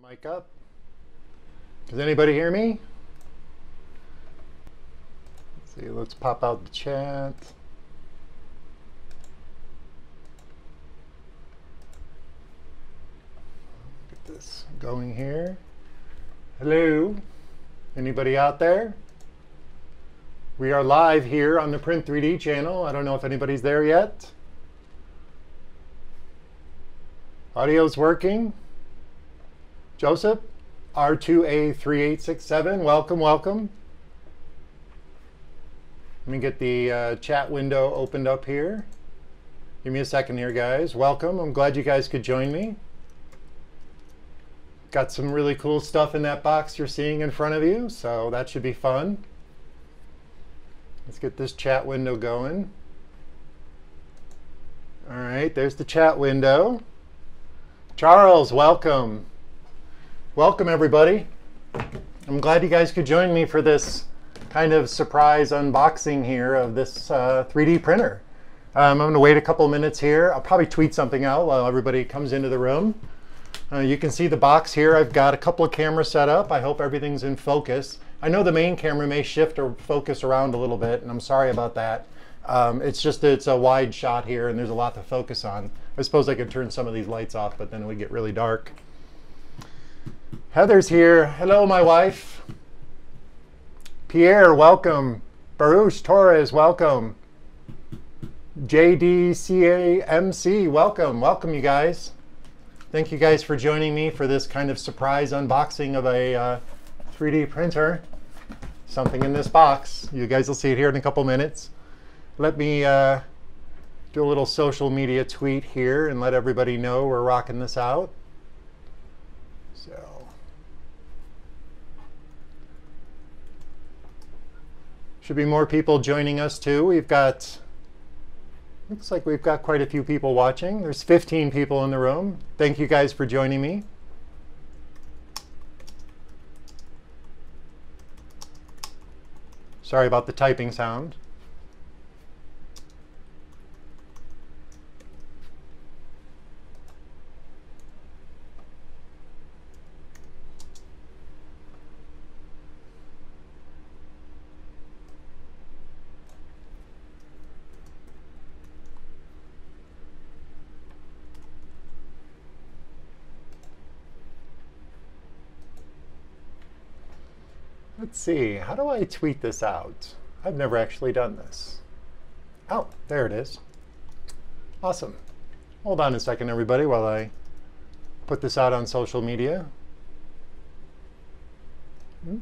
the mic up. Does anybody hear me? Let's see, let's pop out the chat. Get this going here. Hello? Anybody out there? We are live here on the Print 3D channel. I don't know if anybody's there yet. Audio's working. Joseph, R2A3867, welcome, welcome. Let me get the uh, chat window opened up here. Give me a second here, guys. Welcome. I'm glad you guys could join me. Got some really cool stuff in that box you're seeing in front of you, so that should be fun. Let's get this chat window going. All right, there's the chat window. Charles, welcome. Welcome, everybody. I'm glad you guys could join me for this kind of surprise unboxing here of this uh, 3D printer. Um, I'm going to wait a couple minutes here. I'll probably tweet something out while everybody comes into the room. Uh, you can see the box here. I've got a couple of cameras set up. I hope everything's in focus. I know the main camera may shift or focus around a little bit, and I'm sorry about that. Um, it's just it's a wide shot here, and there's a lot to focus on. I suppose I could turn some of these lights off, but then it would get really dark. Heather's here. Hello, my wife. Pierre, welcome. Baruch Torres, welcome. JDCAMC, welcome. Welcome, you guys. Thank you guys for joining me for this kind of surprise unboxing of a uh, 3D printer. Something in this box. You guys will see it here in a couple minutes. Let me uh, do a little social media tweet here and let everybody know we're rocking this out. So. Should be more people joining us too. We've got, looks like we've got quite a few people watching. There's 15 people in the room. Thank you guys for joining me. Sorry about the typing sound. Let's see, how do I tweet this out? I've never actually done this. Oh, there it is. Awesome. Hold on a second, everybody, while I put this out on social media. Hmm?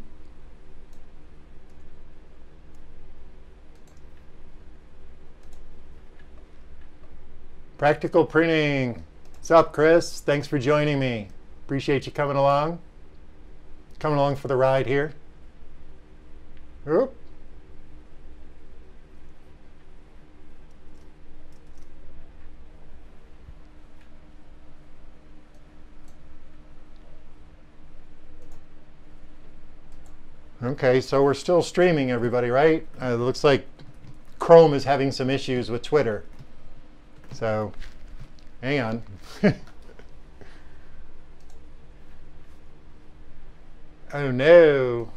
Practical printing. What's up, Chris? Thanks for joining me. Appreciate you coming along. Coming along for the ride here. Oop. Okay, so we're still streaming, everybody, right? Uh, it looks like Chrome is having some issues with Twitter. So, hang on. oh no.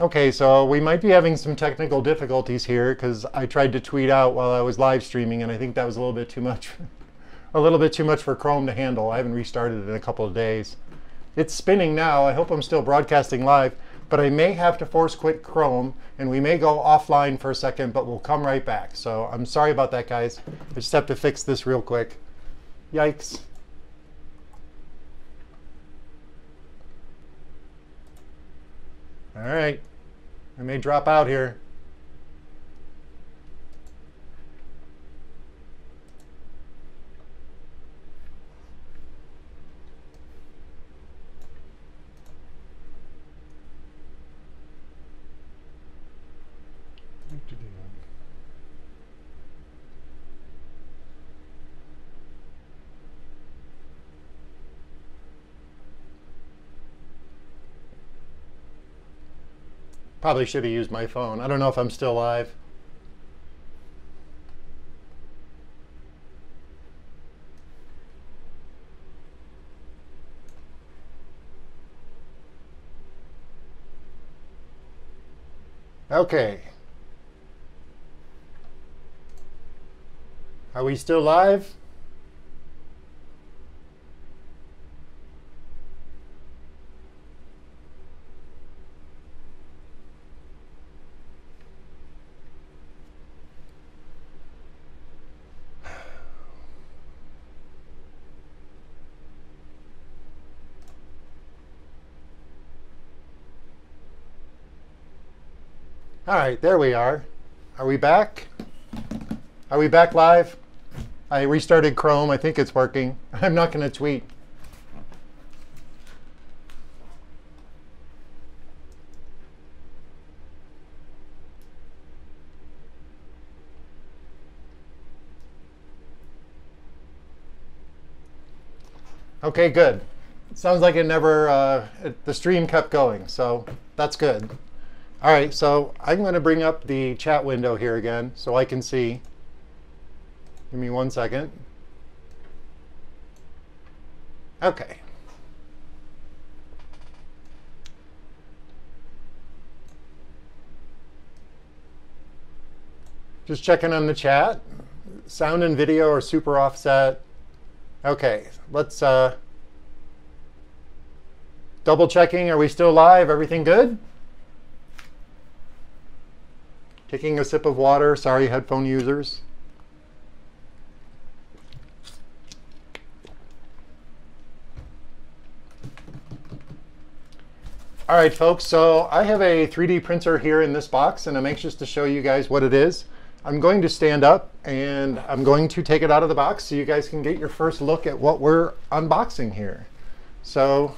Okay, so we might be having some technical difficulties here because I tried to tweet out while I was live streaming and I think that was a little bit too much, a little bit too much for Chrome to handle. I haven't restarted it in a couple of days. It's spinning now. I hope I'm still broadcasting live, but I may have to force quit Chrome and we may go offline for a second, but we'll come right back. So I'm sorry about that, guys. I just have to fix this real quick. Yikes. All right. I may drop out here. Probably should have used my phone. I don't know if I'm still live. Okay. Are we still live? All right, there we are. Are we back? Are we back live? I restarted Chrome. I think it's working. I'm not going to tweet. Okay, good. Sounds like it never, uh, it, the stream kept going, so that's good. All right, so I'm going to bring up the chat window here again so I can see. Give me one second. Okay. Just checking on the chat. Sound and video are super offset. Okay, let's uh, double checking. Are we still live? Everything good? Taking a sip of water. Sorry, headphone users. All right, folks, so I have a 3D printer here in this box, and I'm anxious to show you guys what it is. I'm going to stand up, and I'm going to take it out of the box so you guys can get your first look at what we're unboxing here. So,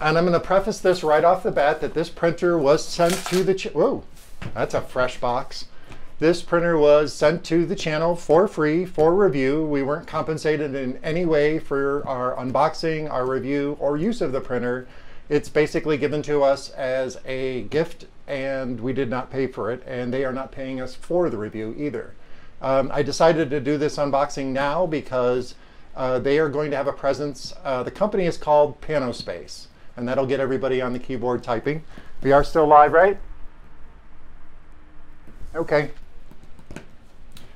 and I'm going to preface this right off the bat that this printer was sent to the, whoa, that's a fresh box. This printer was sent to the channel for free for review. We weren't compensated in any way for our unboxing, our review, or use of the printer. It's basically given to us as a gift and we did not pay for it and they are not paying us for the review either. Um, I decided to do this unboxing now because uh, they are going to have a presence. Uh, the company is called Panospace and that'll get everybody on the keyboard typing. We are still live, right? Okay.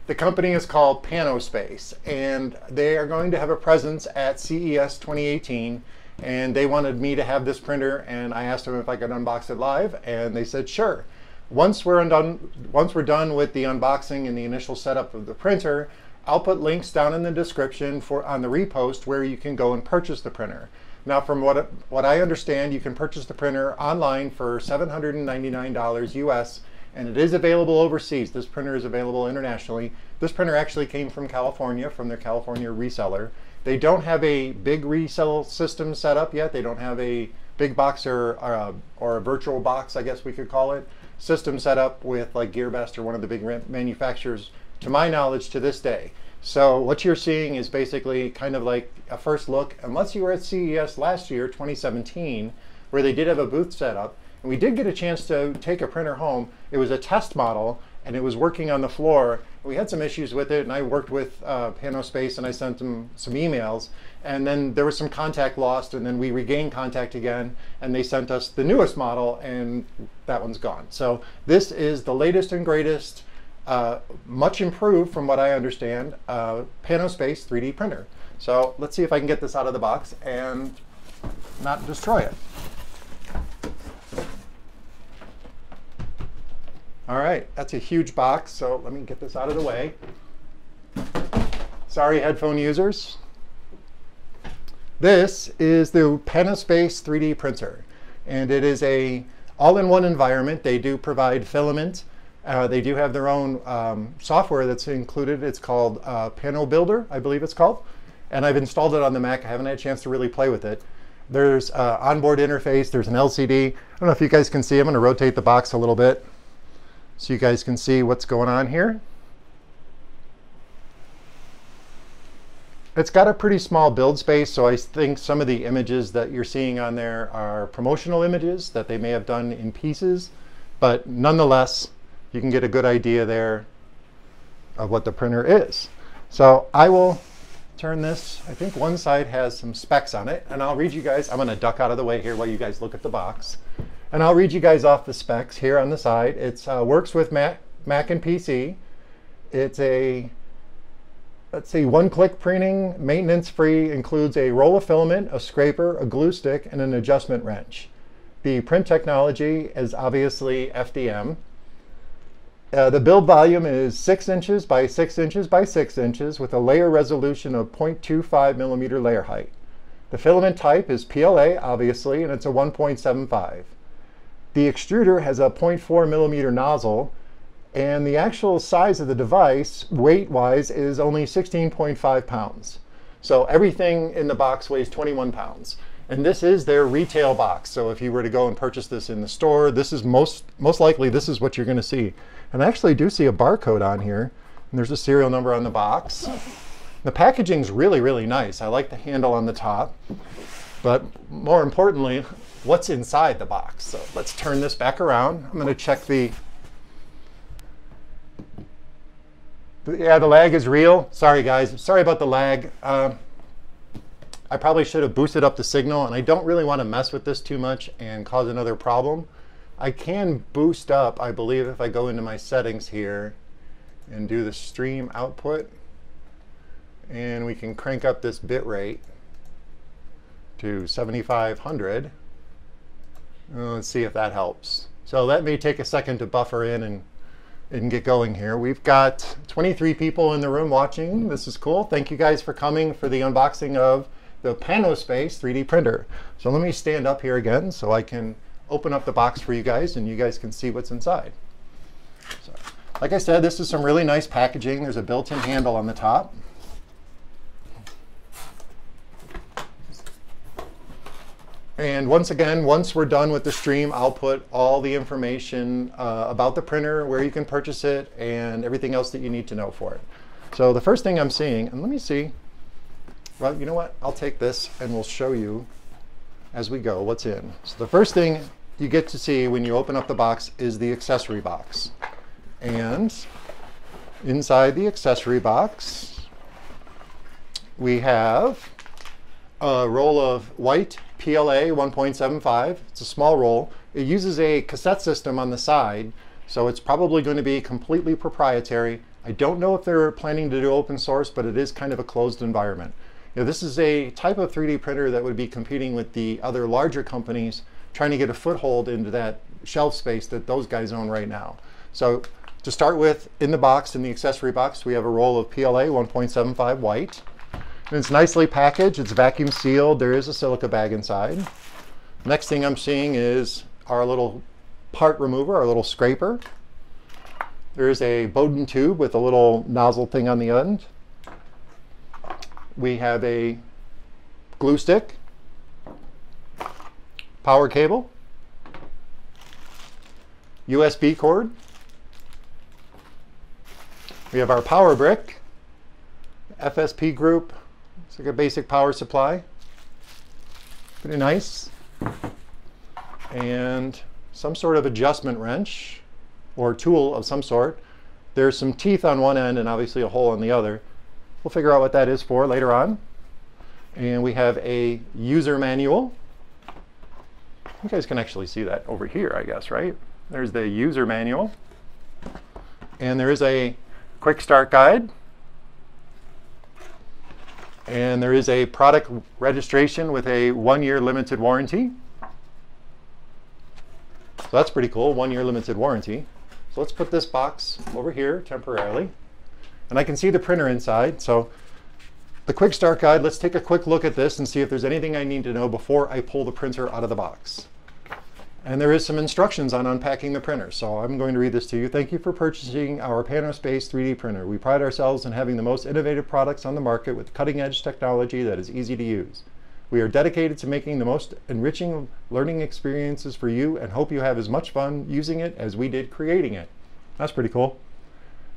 The company is called Panospace, and they are going to have a presence at CES 2018. And they wanted me to have this printer, and I asked them if I could unbox it live, and they said sure. Once we're done, once we're done with the unboxing and the initial setup of the printer, I'll put links down in the description for on the repost where you can go and purchase the printer. Now, from what what I understand, you can purchase the printer online for $799 US and it is available overseas. This printer is available internationally. This printer actually came from California, from their California reseller. They don't have a big resell system set up yet. They don't have a big box or, or, a, or a virtual box, I guess we could call it, system set up with like GearBest or one of the big manufacturers, to my knowledge, to this day. So what you're seeing is basically kind of like a first look, unless you were at CES last year, 2017, where they did have a booth set up, and we did get a chance to take a printer home. It was a test model and it was working on the floor. We had some issues with it and I worked with uh, Panospace and I sent them some emails and then there was some contact lost and then we regained contact again and they sent us the newest model and that one's gone. So this is the latest and greatest, uh, much improved from what I understand, uh, Panospace 3D printer. So let's see if I can get this out of the box and not destroy it. All right, that's a huge box, so let me get this out of the way. Sorry, headphone users. This is the Panospace 3D printer, and it is a all-in-one environment. They do provide filament. Uh, they do have their own um, software that's included. It's called uh, PanoBuilder, I believe it's called. And I've installed it on the Mac. I haven't had a chance to really play with it. There's uh, onboard interface. There's an LCD. I don't know if you guys can see. I'm going to rotate the box a little bit so you guys can see what's going on here. It's got a pretty small build space, so I think some of the images that you're seeing on there are promotional images that they may have done in pieces, but nonetheless, you can get a good idea there of what the printer is. So I will turn this, I think one side has some specs on it, and I'll read you guys, I'm gonna duck out of the way here while you guys look at the box. And I'll read you guys off the specs here on the side. It uh, works with Mac, Mac and PC. It's a let's see, one-click printing, maintenance-free, includes a roll of filament, a scraper, a glue stick, and an adjustment wrench. The print technology is obviously FDM. Uh, the build volume is 6 inches by 6 inches by 6 inches with a layer resolution of 0.25 millimeter layer height. The filament type is PLA, obviously, and it's a 1.75. The extruder has a 0.4 millimeter nozzle and the actual size of the device, weight-wise, is only 16.5 pounds. So everything in the box weighs 21 pounds. And this is their retail box. So if you were to go and purchase this in the store, this is most, most likely this is what you're going to see. And I actually do see a barcode on here. And there's a serial number on the box. The packaging's really, really nice. I like the handle on the top. But more importantly, what's inside the box. So let's turn this back around. I'm going to check the yeah, the lag is real. Sorry, guys. Sorry about the lag. Uh, I probably should have boosted up the signal, and I don't really want to mess with this too much and cause another problem. I can boost up, I believe, if I go into my settings here and do the stream output. And we can crank up this bit rate to 7500. Uh, let's see if that helps. So let me take a second to buffer in and and get going here. We've got 23 people in the room watching. This is cool. Thank you guys for coming for the unboxing of the Panospace 3D printer. So let me stand up here again so I can open up the box for you guys and you guys can see what's inside. So, like I said, this is some really nice packaging. There's a built-in handle on the top. And once again, once we're done with the stream, I'll put all the information uh, about the printer, where you can purchase it, and everything else that you need to know for it. So the first thing I'm seeing, and let me see, well, you know what? I'll take this and we'll show you as we go what's in. So the first thing you get to see when you open up the box is the accessory box. And inside the accessory box, we have a roll of white PLA 1.75. It's a small roll. It uses a cassette system on the side, so it's probably going to be completely proprietary. I don't know if they're planning to do open source, but it is kind of a closed environment. Know, this is a type of 3D printer that would be competing with the other larger companies trying to get a foothold into that shelf space that those guys own right now. So to start with, in the box, in the accessory box, we have a roll of PLA 1.75 white. And it's nicely packaged. It's vacuum sealed. There is a silica bag inside. Next thing I'm seeing is our little part remover, our little scraper. There is a Bowden tube with a little nozzle thing on the end. We have a glue stick, power cable, USB cord. We have our power brick, FSP group, it's like a basic power supply. Pretty nice. And some sort of adjustment wrench or tool of some sort. There's some teeth on one end and obviously a hole on the other. We'll figure out what that is for later on. And we have a user manual. You guys can actually see that over here, I guess, right? There's the user manual. And there is a quick start guide and there is a product registration with a one-year limited warranty. So that's pretty cool, one-year limited warranty. So let's put this box over here temporarily. And I can see the printer inside. So the quick start guide, let's take a quick look at this and see if there's anything I need to know before I pull the printer out of the box. And there is some instructions on unpacking the printer, so I'm going to read this to you. Thank you for purchasing our Panospace 3D printer. We pride ourselves in having the most innovative products on the market with cutting-edge technology that is easy to use. We are dedicated to making the most enriching learning experiences for you and hope you have as much fun using it as we did creating it. That's pretty cool.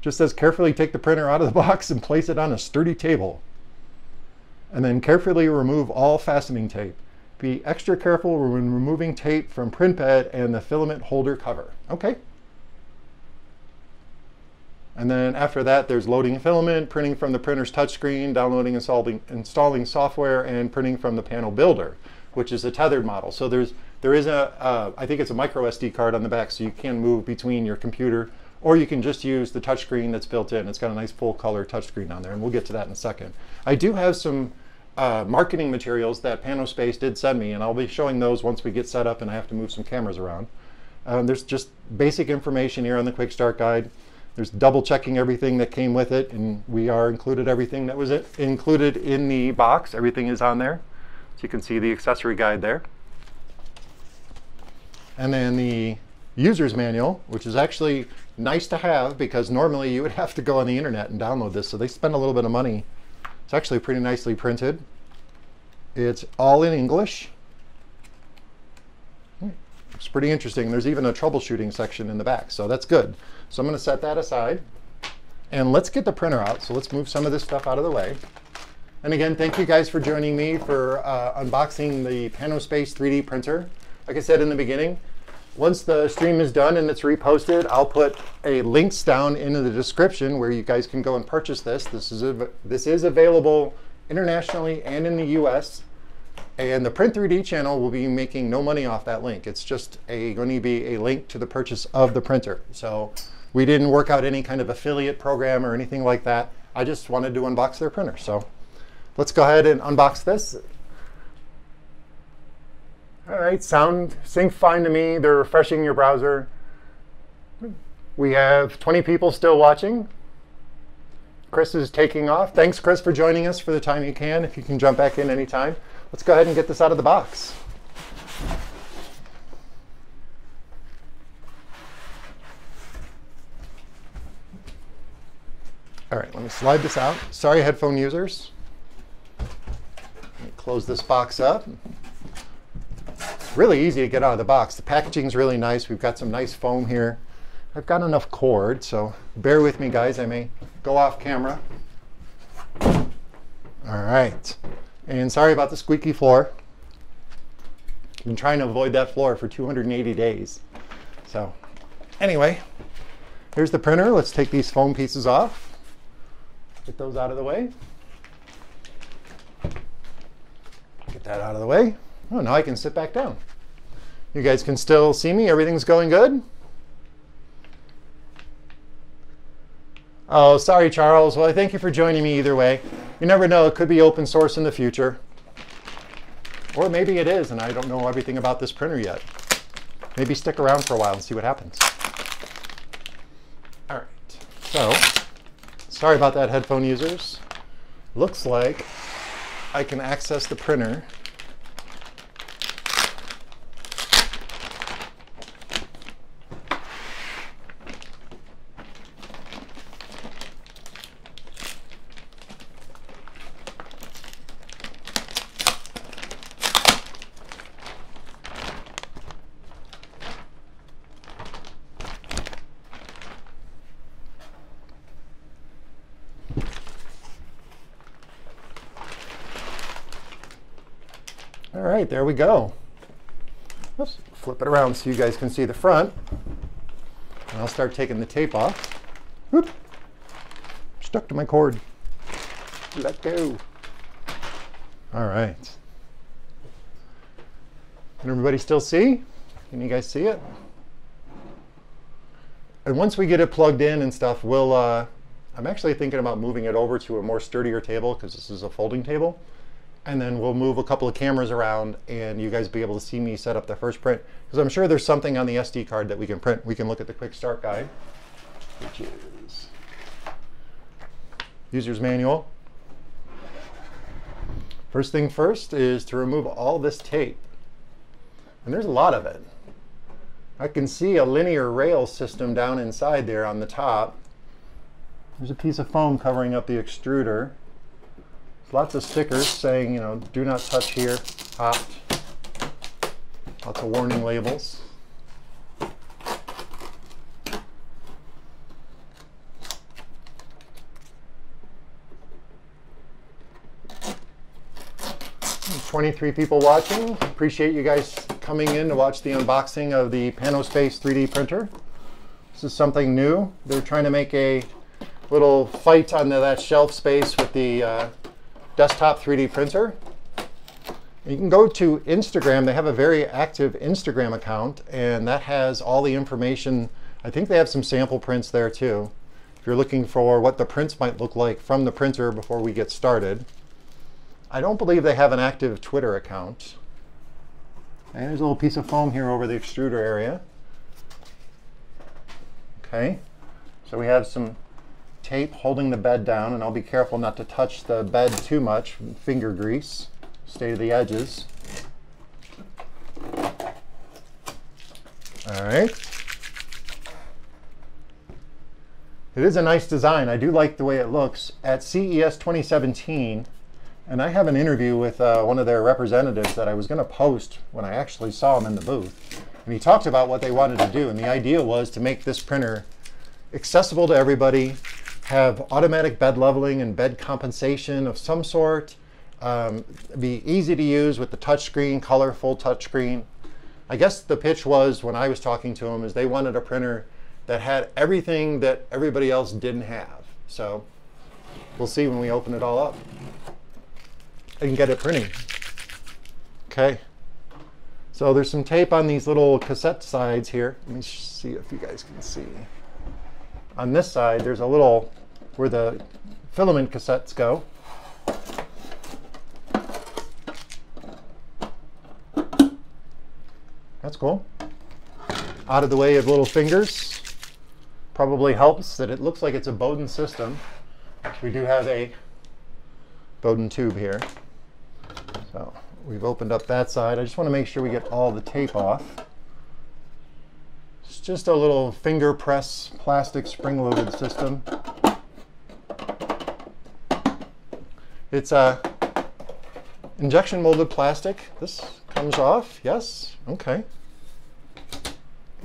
Just says carefully take the printer out of the box and place it on a sturdy table. And then carefully remove all fastening tape. Be extra careful when removing tape from print bed and the filament holder cover. Okay. And then after that, there's loading filament, printing from the printer's touchscreen, downloading, installing, installing software, and printing from the PanoBuilder, which is a tethered model. So there's there is a uh, I think it's a micro SD card on the back, so you can move between your computer, or you can just use the touchscreen that's built in. It's got a nice full color touchscreen on there, and we'll get to that in a second. I do have some uh, marketing materials that Panospace did send me, and I'll be showing those once we get set up and I have to move some cameras around. Um, there's just basic information here on the Quick Start Guide. There's double checking everything that came with it, and we are included everything that was included in the box. Everything is on there. So you can see the accessory guide there. And then the user's manual, which is actually nice to have because normally you would have to go on the internet and download this. So they spend a little bit of money. It's actually pretty nicely printed. It's all in English. It's pretty interesting. There's even a troubleshooting section in the back, so that's good. So I'm going to set that aside. And let's get the printer out. So let's move some of this stuff out of the way. And again, thank you guys for joining me for uh, unboxing the Panospace 3D printer. Like I said in the beginning, once the stream is done and it's reposted, I'll put a links down into the description where you guys can go and purchase this. This is, a, this is available internationally and in the US. And the Print 3D channel will be making no money off that link. It's just a, going to be a link to the purchase of the printer. So we didn't work out any kind of affiliate program or anything like that. I just wanted to unbox their printer. So let's go ahead and unbox this. All right, sound sync fine to me. They're refreshing your browser. We have 20 people still watching. Chris is taking off. Thanks, Chris, for joining us for the time you can. If you can jump back in anytime. Let's go ahead and get this out of the box. All right, let me slide this out. Sorry, headphone users. Let me close this box up. Really easy to get out of the box. The packaging is really nice. We've got some nice foam here. I've got enough cord, so bear with me, guys. I may go off camera. All right. And sorry about the squeaky floor. I've been trying to avoid that floor for 280 days. So anyway, here's the printer. Let's take these foam pieces off. Get those out of the way. Get that out of the way. Oh, now I can sit back down. You guys can still see me? Everything's going good? Oh, sorry, Charles. Well, I thank you for joining me either way. You never know, it could be open source in the future. Or maybe it is, and I don't know everything about this printer yet. Maybe stick around for a while and see what happens. All right, so sorry about that, headphone users. Looks like I can access the printer right, there we go. Let's flip it around so you guys can see the front. And I'll start taking the tape off. Whoop. Stuck to my cord. Let go. All right. Can everybody still see? Can you guys see it? And once we get it plugged in and stuff, we'll, uh, I'm actually thinking about moving it over to a more sturdier table because this is a folding table and then we'll move a couple of cameras around and you guys be able to see me set up the first print because I'm sure there's something on the SD card that we can print. We can look at the quick start guide, which is user's manual. First thing first is to remove all this tape. And there's a lot of it. I can see a linear rail system down inside there on the top. There's a piece of foam covering up the extruder. Lots of stickers saying, you know, do not touch here, hot. Lots of warning labels. 23 people watching. Appreciate you guys coming in to watch the unboxing of the Panospace 3D printer. This is something new. They're trying to make a little fight on that shelf space with the uh, desktop 3D printer. You can go to Instagram. They have a very active Instagram account, and that has all the information. I think they have some sample prints there too. If you're looking for what the prints might look like from the printer before we get started. I don't believe they have an active Twitter account. And there's a little piece of foam here over the extruder area. Okay, so we have some tape holding the bed down, and I'll be careful not to touch the bed too much, finger grease, stay to the edges. All right. It is a nice design. I do like the way it looks. At CES 2017, and I have an interview with uh, one of their representatives that I was going to post when I actually saw him in the booth. And he talked about what they wanted to do. And the idea was to make this printer accessible to everybody, have automatic bed leveling and bed compensation of some sort, um, be easy to use with the touchscreen, colorful touchscreen. I guess the pitch was when I was talking to them is they wanted a printer that had everything that everybody else didn't have. So we'll see when we open it all up and get it printing. Okay. So there's some tape on these little cassette sides here. Let me see if you guys can see. On this side, there's a little where the filament cassettes go. That's cool. Out of the way of little fingers. Probably helps that it looks like it's a Bowden system. We do have a Bowden tube here. So we've opened up that side. I just want to make sure we get all the tape off. It's just a little finger press plastic spring-loaded system. It's a injection molded plastic. This comes off, yes, okay.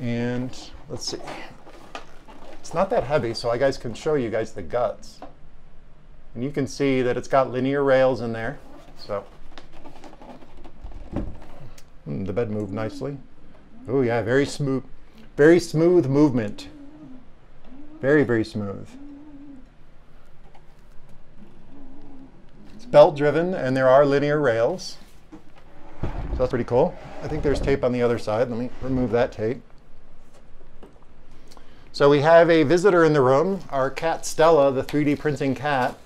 And let's see. It's not that heavy, so I guys can show you guys the guts. And you can see that it's got linear rails in there. So Hmm, the bed moved nicely. Oh yeah, very smooth, very smooth movement. Very, very smooth. Belt driven and there are linear rails. So that's pretty cool. I think there's tape on the other side. Let me remove that tape. So we have a visitor in the room. Our cat Stella, the 3D printing cat,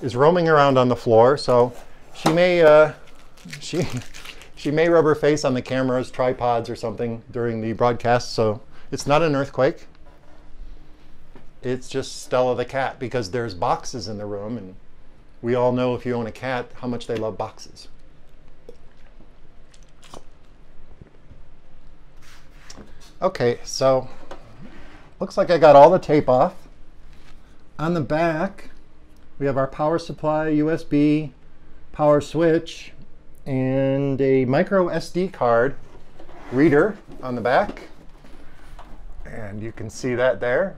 is roaming around on the floor. So she may, uh, she, she may rub her face on the cameras, tripods, or something during the broadcast, so it's not an earthquake. It's just Stella the cat because there's boxes in the room, and we all know if you own a cat how much they love boxes. Okay, so looks like I got all the tape off. On the back, we have our power supply, USB, power switch, and a micro SD card reader on the back. And you can see that there.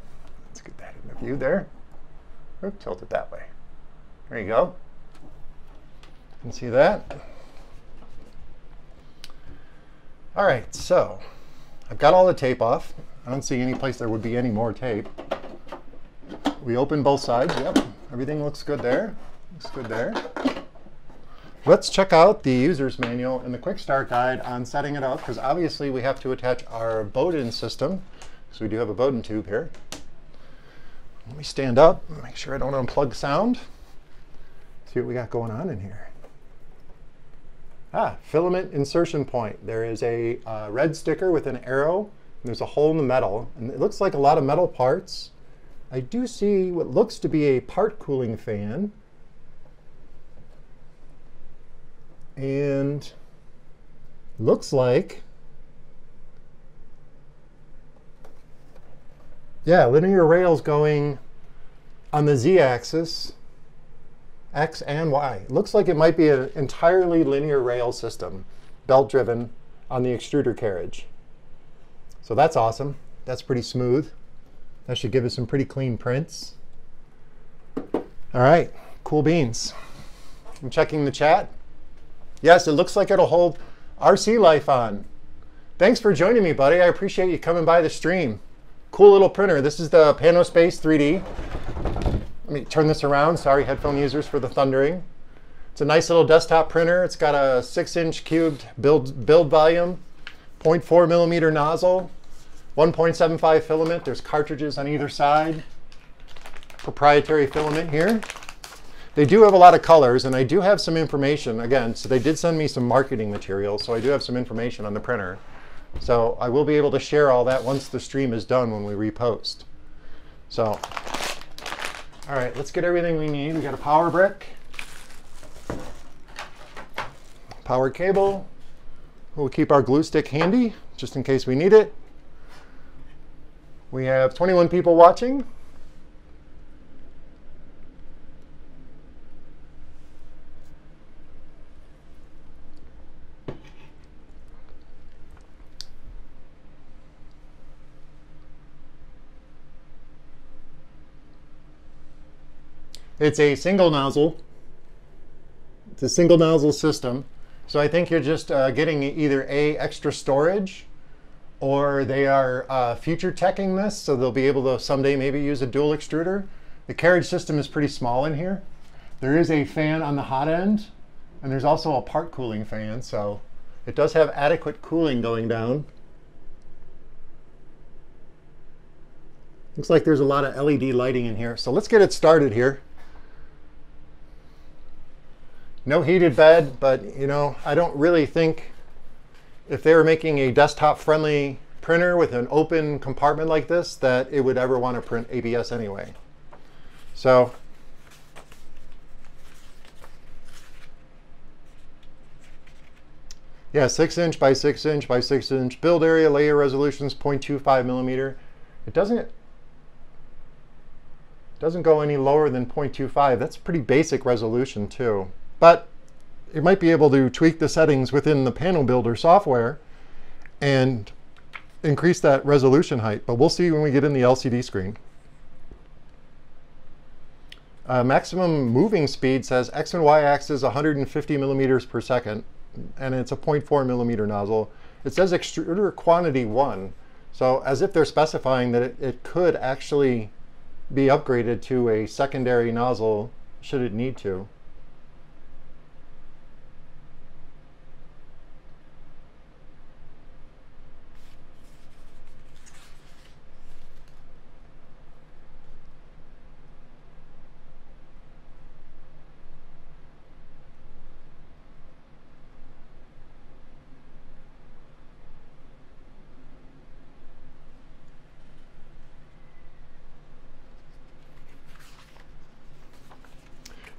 Let's get that in the view there. Oop, tilt it that way. There you go. You can see that. All right, so I've got all the tape off. I don't see any place there would be any more tape. We open both sides, yep. Everything looks good there. Looks good there. Let's check out the user's manual and the quick start guide on setting it up because obviously we have to attach our Bowden system. So we do have a Bowden tube here. Let me stand up, make sure I don't unplug sound. See what we got going on in here. Ah, filament insertion point. There is a uh, red sticker with an arrow. there's a hole in the metal. And it looks like a lot of metal parts. I do see what looks to be a part cooling fan. and looks like yeah linear rails going on the z-axis x and y looks like it might be an entirely linear rail system belt driven on the extruder carriage so that's awesome that's pretty smooth that should give us some pretty clean prints all right cool beans i'm checking the chat Yes, it looks like it'll hold RC life on. Thanks for joining me, buddy. I appreciate you coming by the stream. Cool little printer. This is the Panospace 3D. Me turn this around. Sorry, headphone users, for the thundering. It's a nice little desktop printer. It's got a six inch cubed build, build volume, 0.4 millimeter nozzle, 1.75 filament. There's cartridges on either side. Proprietary filament here. They do have a lot of colors, and I do have some information. Again, so they did send me some marketing material, so I do have some information on the printer. So I will be able to share all that once the stream is done when we repost. So, all right, let's get everything we need. We got a power brick, power cable. We'll keep our glue stick handy just in case we need it. We have 21 people watching. It's a single nozzle. It's a single nozzle system. So I think you're just uh, getting either A, extra storage, or they are uh, future teching this, so they'll be able to someday maybe use a dual extruder. The carriage system is pretty small in here. There is a fan on the hot end, and there's also a part cooling fan, so it does have adequate cooling going down. Looks like there's a lot of LED lighting in here. So let's get it started here. No heated bed, but you know, I don't really think if they were making a desktop friendly printer with an open compartment like this, that it would ever want to print ABS anyway. So yeah, six inch by six inch by six inch. Build area layer resolutions 0.25 millimeter. It doesn't doesn't go any lower than 0.25. That's pretty basic resolution too. But you might be able to tweak the settings within the PanoBuilder software and increase that resolution height. But we'll see when we get in the LCD screen. Uh, maximum moving speed says X and Y axis 150 millimeters per second, and it's a 0.4 millimeter nozzle. It says extruder quantity one, so as if they're specifying that it, it could actually be upgraded to a secondary nozzle should it need to.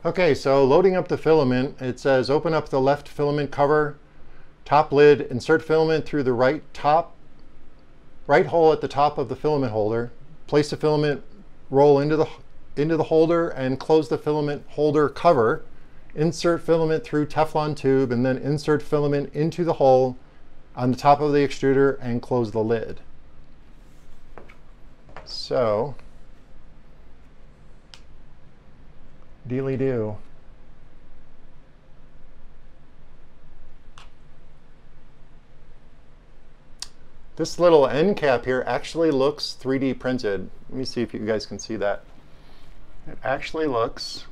Okay, so loading up the filament, it says open up the left filament cover, top lid, insert filament through the right top, right hole at the top of the filament holder, place the filament roll into the, into the holder and close the filament holder cover, insert filament through Teflon tube and then insert filament into the hole on the top of the extruder and close the lid. So Dealy do. This little end cap here actually looks 3D printed. Let me see if you guys can see that. It actually looks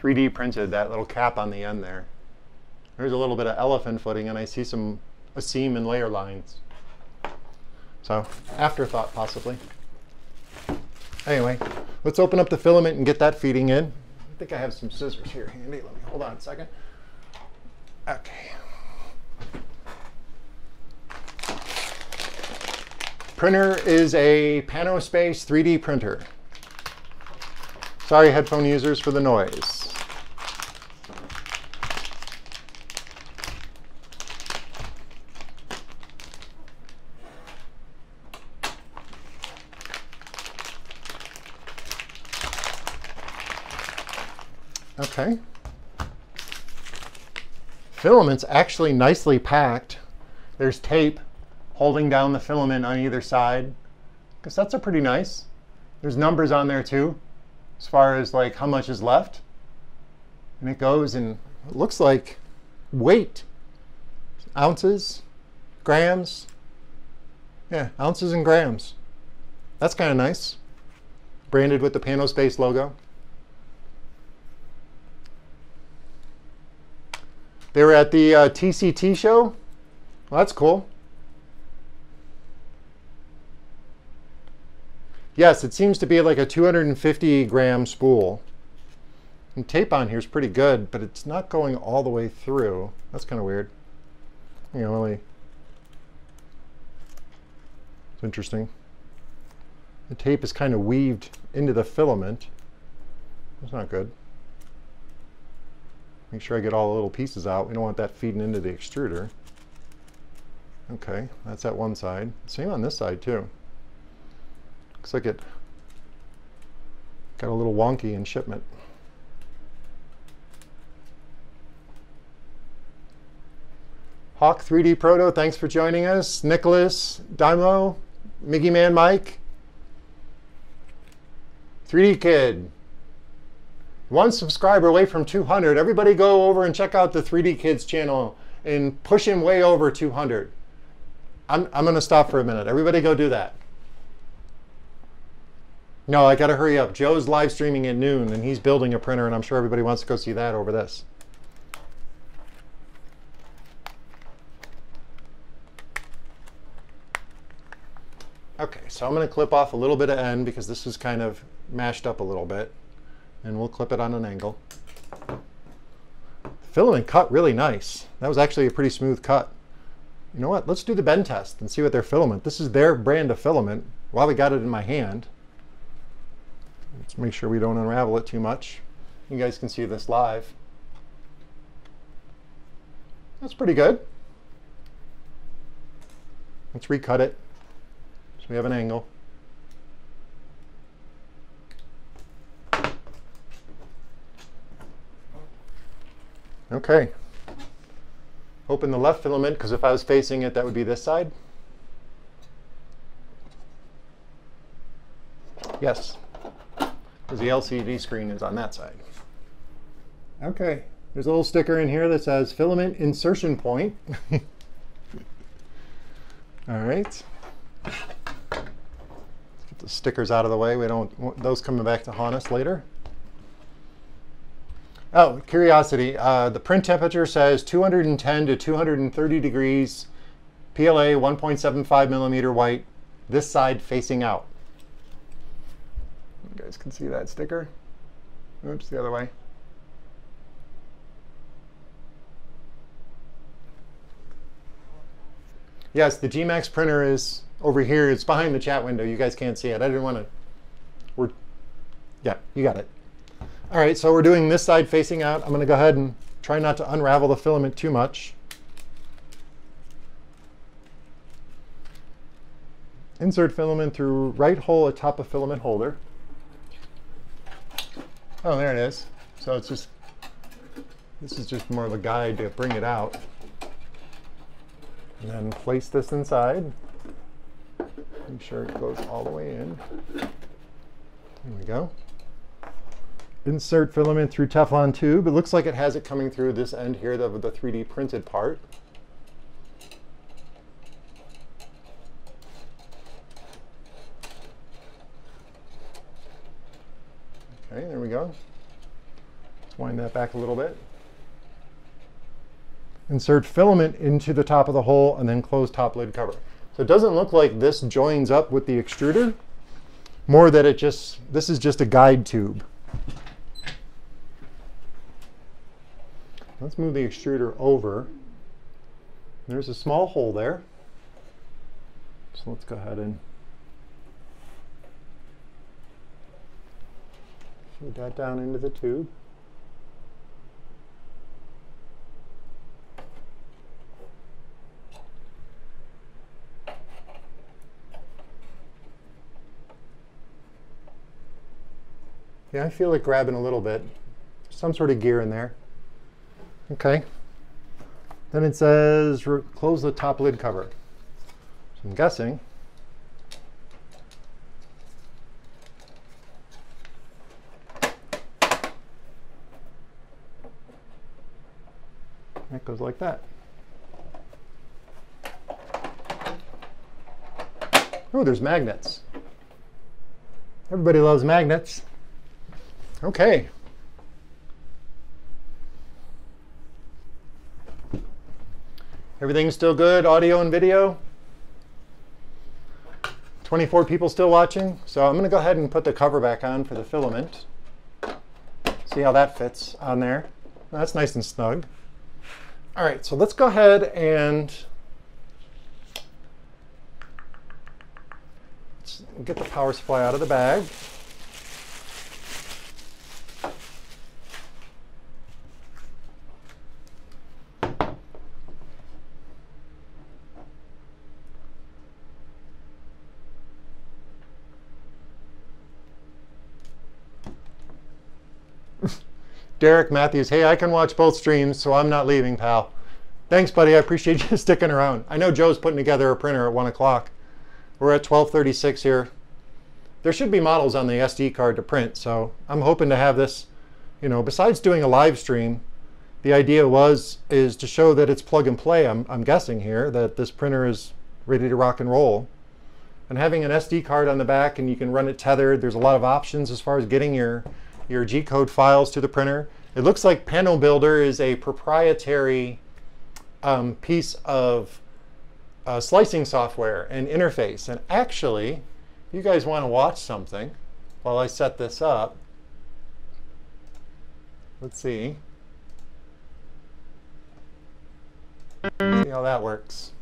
3D printed, that little cap on the end there. There's a little bit of elephant footing and I see some a seam and layer lines. So afterthought possibly. Anyway, let's open up the filament and get that feeding in. I think I have some scissors here handy. Let me hold on a second. Okay. Printer is a Panospace 3D printer. Sorry, headphone users, for the noise. Okay. Filament's actually nicely packed. There's tape holding down the filament on either side. Because that's a pretty nice. There's numbers on there too, as far as like how much is left. And it goes in it looks like weight. Ounces, grams. Yeah, ounces and grams. That's kind of nice. Branded with the Panospace logo. They were at the uh, TCT show. Well, that's cool. Yes, it seems to be like a 250 gram spool. And tape on here is pretty good, but it's not going all the way through. That's kind of weird. You know, really. It's interesting. The tape is kind of weaved into the filament. That's not good. Make sure I get all the little pieces out. We don't want that feeding into the extruder. Okay, that's that one side. Same on this side too. Looks like it got a little wonky in shipment. Hawk 3D Proto, thanks for joining us. Nicholas, Dymo, Miggy Man Mike, 3D Kid, one subscriber away from 200. Everybody go over and check out the 3D Kids channel and push him way over 200. I'm, I'm going to stop for a minute. Everybody go do that. No, I got to hurry up. Joe's live streaming at noon and he's building a printer and I'm sure everybody wants to go see that over this. Okay, so I'm going to clip off a little bit of end because this is kind of mashed up a little bit. And we'll clip it on an angle. filament cut really nice. That was actually a pretty smooth cut. You know what? Let's do the bend test and see what their filament. This is their brand of filament. While we got it in my hand, let's make sure we don't unravel it too much. You guys can see this live. That's pretty good. Let's recut it. So we have an angle. Okay. Open the left filament, because if I was facing it, that would be this side. Yes, because the LCD screen is on that side. Okay, there's a little sticker in here that says filament insertion point. All right Get the stickers out of the way. We don't want those coming back to haunt us later. Oh, curiosity. Uh, the print temperature says 210 to 230 degrees, PLA 1.75 millimeter white, this side facing out. You guys can see that sticker. Oops, the other way. Yes, the gMax printer is over here. It's behind the chat window. You guys can't see it. I didn't want to. We're, yeah, you got it. All right, so we're doing this side facing out. I'm going to go ahead and try not to unravel the filament too much. Insert filament through right hole atop a filament holder. Oh, there it is. So it's just, this is just more of a guide to bring it out. And then place this inside. Make sure it goes all the way in. There we go. Insert filament through Teflon tube. It looks like it has it coming through this end here, the, the 3D printed part. Okay, there we go. Let's wind that back a little bit. Insert filament into the top of the hole and then close top lid cover. So it doesn't look like this joins up with the extruder, more that it just, this is just a guide tube. Let's move the extruder over. There's a small hole there. So let's go ahead and feed that down into the tube. Yeah, I feel it grabbing a little bit. Some sort of gear in there. Okay. Then it says close the top lid cover. So I'm guessing that goes like that. Oh, there's magnets. Everybody loves magnets. Okay. Everything's still good, audio and video? 24 people still watching. So I'm going to go ahead and put the cover back on for the filament. See how that fits on there. That's nice and snug. All right, so let's go ahead and get the power supply out of the bag. Derek Matthews, hey, I can watch both streams, so I'm not leaving, pal. Thanks, buddy. I appreciate you sticking around. I know Joe's putting together a printer at 1 o'clock. We're at 1236 here. There should be models on the SD card to print, so I'm hoping to have this, you know, besides doing a live stream, the idea was, is to show that it's plug and play, I'm, I'm guessing here, that this printer is ready to rock and roll. And having an SD card on the back and you can run it tethered, there's a lot of options as far as getting your your G-code files to the printer. It looks like PanoBuilder is a proprietary um, piece of uh, slicing software and interface. And actually, you guys want to watch something while I set this up, let's see. See how that works.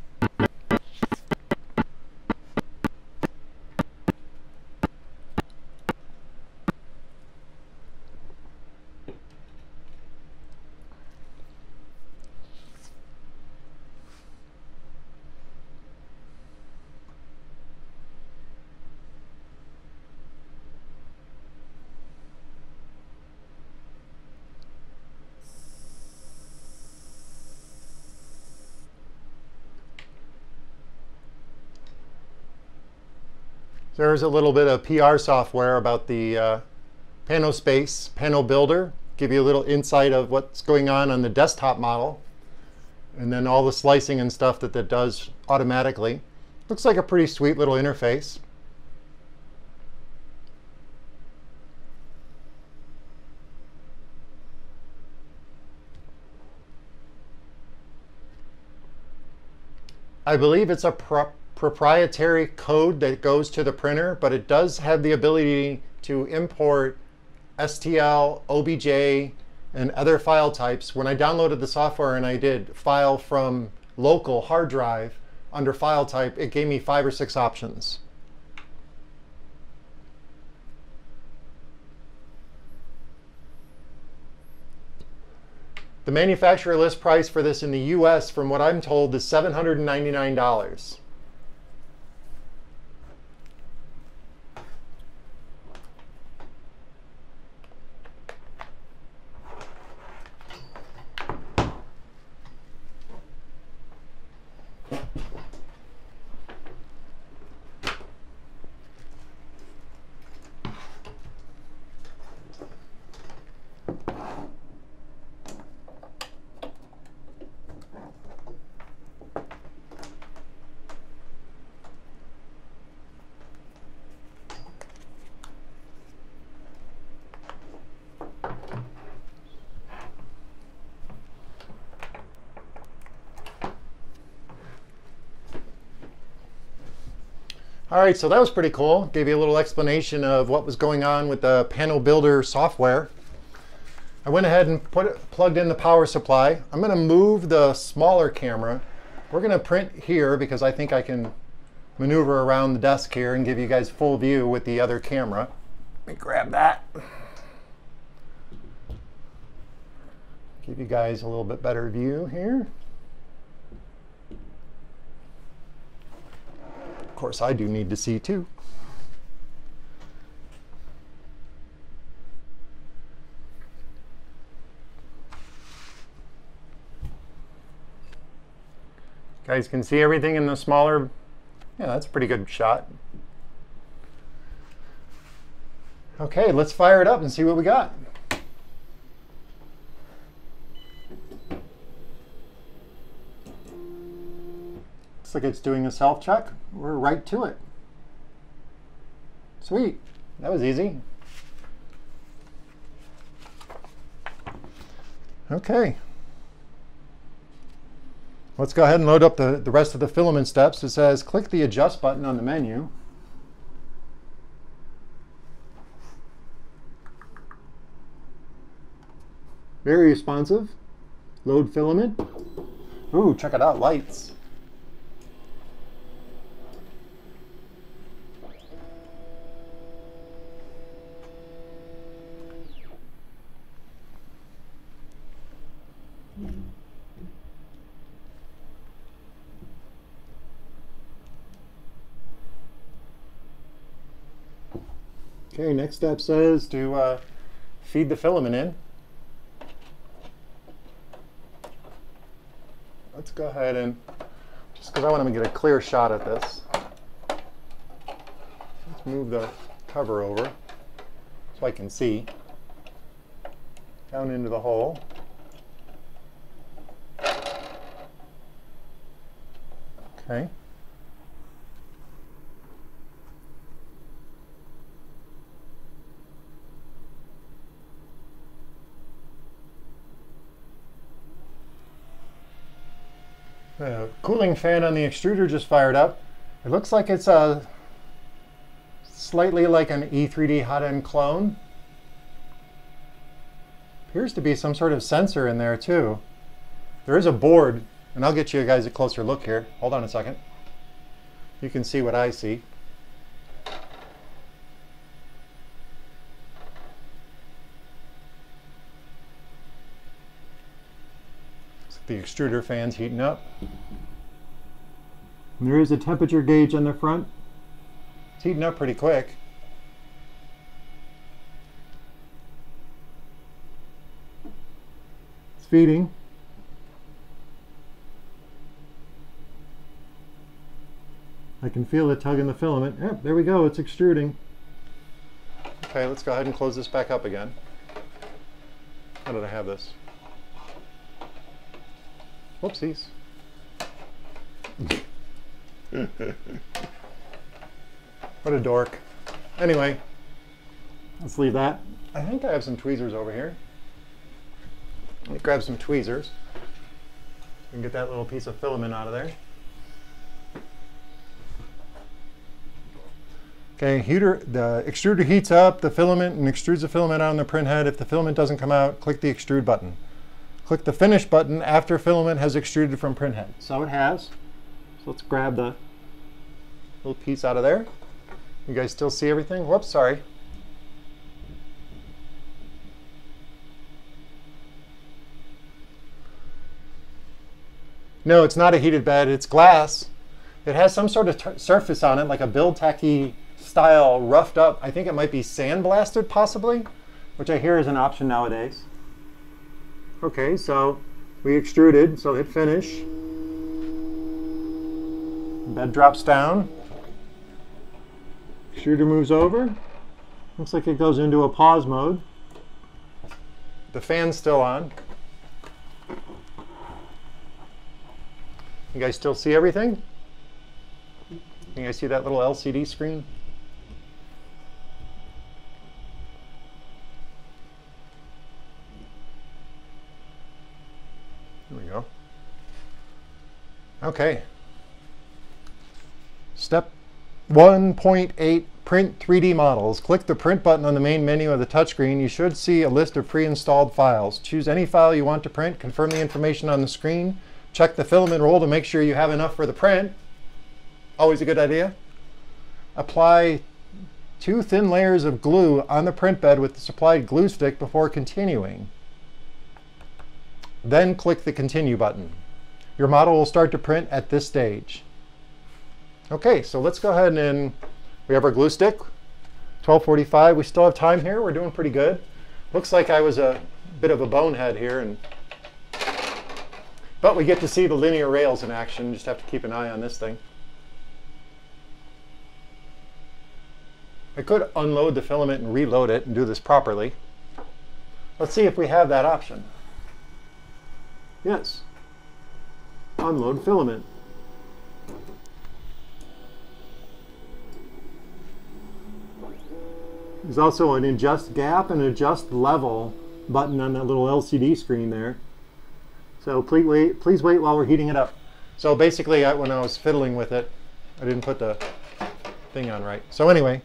There's a little bit of PR software about the uh, Panospace PanoBuilder. Give you a little insight of what's going on on the desktop model. And then all the slicing and stuff that that does automatically. Looks like a pretty sweet little interface. I believe it's a prop proprietary code that goes to the printer, but it does have the ability to import STL, OBJ, and other file types. When I downloaded the software and I did file from local hard drive under file type, it gave me five or six options. The manufacturer list price for this in the US, from what I'm told, is $799. All right, so that was pretty cool. Gave you a little explanation of what was going on with the PanoBuilder software. I went ahead and put it, plugged in the power supply. I'm gonna move the smaller camera. We're gonna print here because I think I can maneuver around the desk here and give you guys full view with the other camera. Let me grab that. Give you guys a little bit better view here. Course, I do need to see too. Guys can see everything in the smaller, yeah, that's a pretty good shot. Okay, let's fire it up and see what we got. Looks like it's doing a self-check. We're right to it. Sweet. That was easy. Okay. Let's go ahead and load up the, the rest of the filament steps. It says click the adjust button on the menu. Very responsive. Load filament. Ooh, check it out, lights. Okay, next step says to uh, feed the filament in. Let's go ahead and, just because I want to get a clear shot at this, let's move the cover over so I can see down into the hole. Okay. The cooling fan on the extruder just fired up. It looks like it's a slightly like an E3D hot end clone. Appears to be some sort of sensor in there too. There is a board, and I'll get you guys a closer look here. Hold on a second. You can see what I see. The extruder fan's heating up. There is a temperature gauge on the front. It's heating up pretty quick. It's feeding. I can feel it tugging the filament. Yep, there we go, it's extruding. Okay, let's go ahead and close this back up again. How did I have this? Whoopsies. what a dork. Anyway, let's leave that. I think I have some tweezers over here. Let me grab some tweezers. and get that little piece of filament out of there. Okay, heater, the extruder heats up the filament and extrudes the filament on the print head. If the filament doesn't come out, click the extrude button. Click the Finish button after filament has extruded from printhead. So it has. So let's grab the little piece out of there. You guys still see everything? Whoops, sorry. No, it's not a heated bed, it's glass. It has some sort of surface on it, like a build tacky style roughed up. I think it might be sandblasted possibly, which I hear is an option nowadays. Okay, so we extruded, so hit finish. Bed drops down. Extruder moves over. Looks like it goes into a pause mode. The fan's still on. You guys still see everything? You guys see that little LCD screen? Okay. Step 1.8 Print 3D Models. Click the Print button on the main menu of the touchscreen. You should see a list of pre-installed files. Choose any file you want to print, confirm the information on the screen, check the filament roll to make sure you have enough for the print. Always a good idea. Apply two thin layers of glue on the print bed with the supplied glue stick before continuing. Then click the Continue button. Your model will start to print at this stage. Okay, so let's go ahead and we have our glue stick, 1245. We still have time here. We're doing pretty good. Looks like I was a bit of a bonehead here, and but we get to see the linear rails in action. Just have to keep an eye on this thing. I could unload the filament and reload it and do this properly. Let's see if we have that option. Yes. Unload filament. There's also an adjust gap and adjust level button on that little LCD screen there. So please wait, please wait while we're heating it up. So basically, I, when I was fiddling with it, I didn't put the thing on right. So anyway,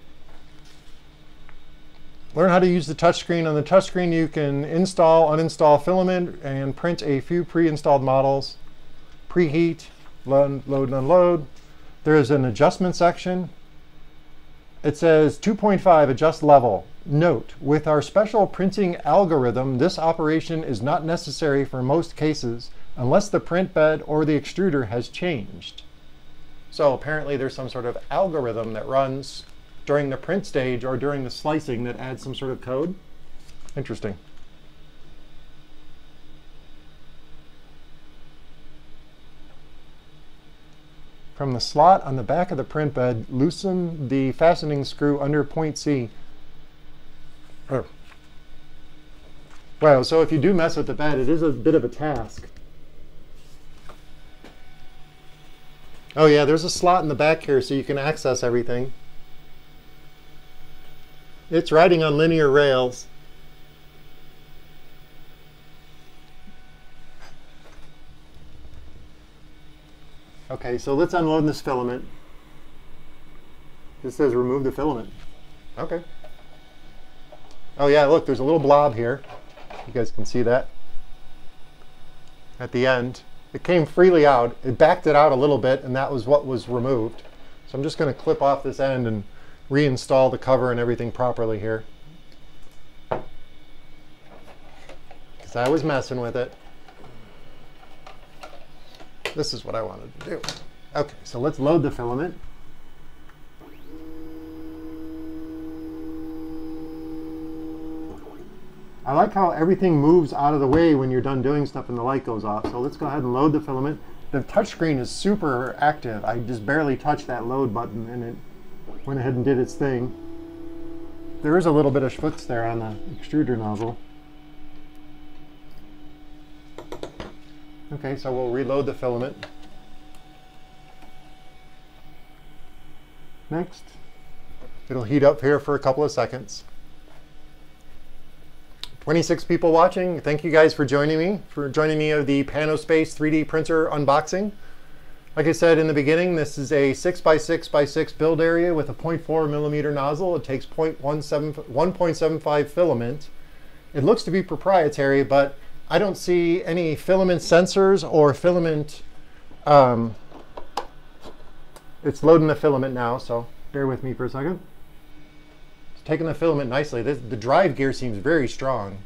learn how to use the touchscreen. On the touchscreen, you can install, uninstall filament, and print a few pre-installed models, preheat, load, and unload. There is an adjustment section. It says 2.5 adjust level. Note, with our special printing algorithm, this operation is not necessary for most cases unless the print bed or the extruder has changed. So apparently there's some sort of algorithm that runs during the print stage or during the slicing that adds some sort of code. Interesting. From the slot on the back of the print bed, loosen the fastening screw under point C. Oh. Wow, so if you do mess with the bed, it is a bit of a task. Oh yeah, there's a slot in the back here so you can access everything. It's riding on linear rails. Okay, so let's unload this filament. It says remove the filament. Okay. Oh yeah, look, there's a little blob here. You guys can see that at the end. It came freely out. It backed it out a little bit, and that was what was removed. So I'm just going to clip off this end and reinstall the cover and everything properly here. Because I was messing with it. This is what I wanted to do. Okay, so let's load the filament. I like how everything moves out of the way when you're done doing stuff and the light goes off. So let's go ahead and load the filament. The touchscreen is super active. I just barely touched that load button and it went ahead and did its thing. There is a little bit of schmutz there on the extruder nozzle. Okay, so we'll reload the filament. Next. It'll heat up here for a couple of seconds. 26 people watching. Thank you guys for joining me, for joining me of the Panospace 3D printer unboxing. Like I said in the beginning, this is a 6x6 by 6 build area with a 0.4 millimeter nozzle. It takes 1.75 filament. It looks to be proprietary, but I don't see any filament sensors or filament. Um, it's loading the filament now, so bear with me for a second. It's taking the filament nicely. This, the drive gear seems very strong.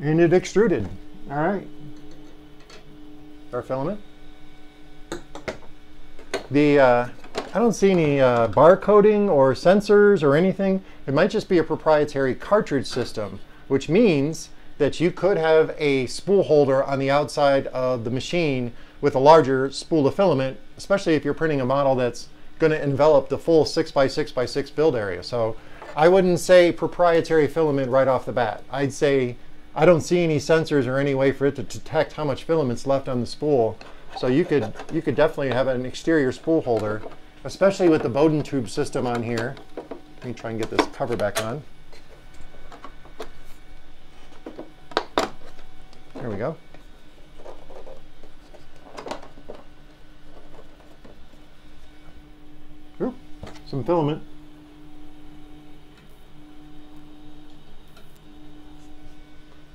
And it extruded. All right. Our filament. The uh, I don't see any uh, barcoding or sensors or anything. It might just be a proprietary cartridge system, which means that you could have a spool holder on the outside of the machine with a larger spool of filament, especially if you're printing a model that's going to envelop the full 6x6x6 build area. So I wouldn't say proprietary filament right off the bat. I'd say I don't see any sensors or any way for it to detect how much filament's left on the spool. So you could you could definitely have an exterior spool holder especially with the Bowden tube system on here. Let me try and get this cover back on. There we go. Ooh, some filament.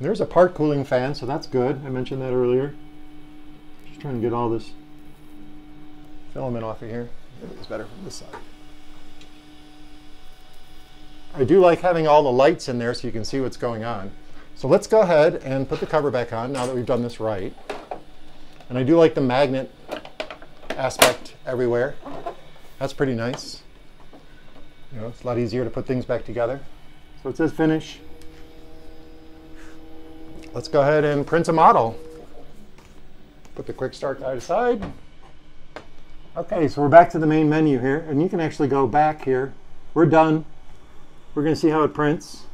There's a part cooling fan, so that's good. I mentioned that earlier. Just trying to get all this filament off of here. It's better from this side. I do like having all the lights in there so you can see what's going on. So let's go ahead and put the cover back on now that we've done this right. And I do like the magnet aspect everywhere. That's pretty nice. You know, it's a lot easier to put things back together. So it says finish. Let's go ahead and print a model. Put the quick start guide aside. Okay, so we're back to the main menu here, and you can actually go back here. We're done. We're going to see how it prints.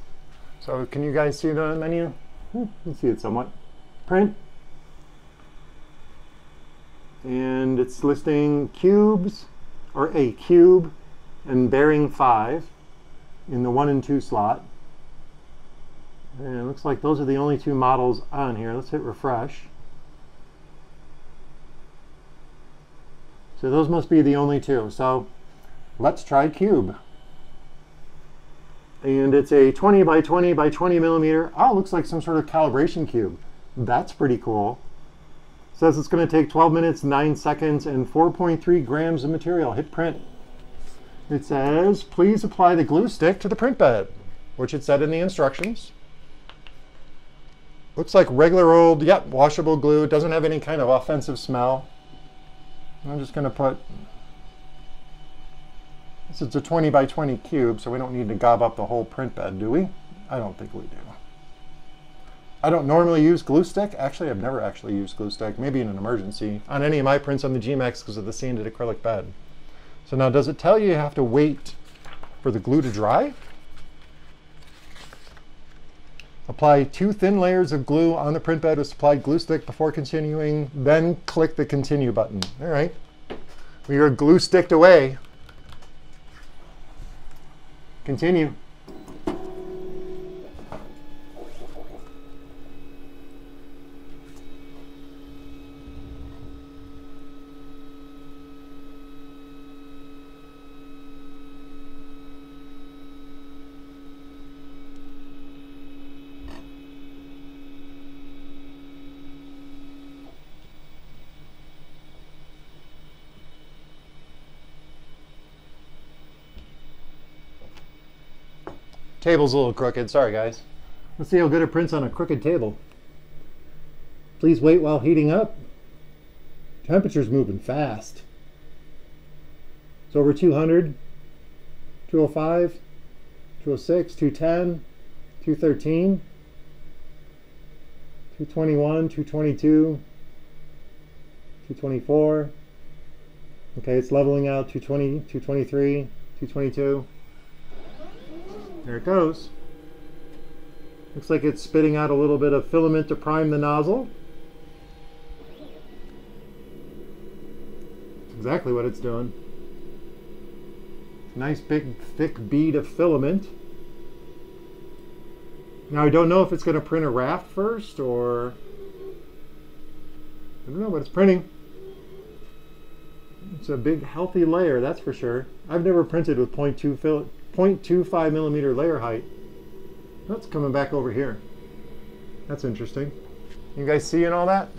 So can you guys see the menu? Hmm, you can see it somewhat. Print. And it's listing cubes, or a cube and bearing 5 in the 1 and 2 slot. And it looks like those are the only two models on here. Let's hit refresh. So those must be the only two. So let's try cube. And it's a 20 by 20 by 20 millimeter. Oh, looks like some sort of calibration cube. That's pretty cool. Says it's going to take 12 minutes, 9 seconds, and 4.3 grams of material. Hit print. It says, please apply the glue stick to the print bed, which it said in the instructions. Looks like regular old, yep, washable glue. It doesn't have any kind of offensive smell. I'm just going to put, this is a 20 by 20 cube, so we don't need to gob up the whole print bed, do we? I don't think we do. I don't normally use glue stick. Actually, I've never actually used glue stick, maybe in an emergency, on any of my prints on the gMax because of the sanded acrylic bed. So now does it tell you you have to wait for the glue to dry? Apply two thin layers of glue on the print bed with supplied glue stick before continuing, then click the continue button. All right, we are glue sticked away. Continue. Table's a little crooked. Sorry, guys. Let's see how good it prints on a crooked table. Please wait while heating up. Temperature's moving fast. It's over 200, 205, 206, 210, 213, 221, 222, 224. Okay, it's leveling out 220, 223, 222. There it goes. Looks like it's spitting out a little bit of filament to prime the nozzle. Exactly what it's doing. Nice big thick bead of filament. Now I don't know if it's going to print a raft first or... I don't know, but it's printing. It's a big healthy layer, that's for sure. I've never printed with 0.2 fil 0.25 millimeter layer height. That's coming back over here. That's interesting. You guys seeing all that?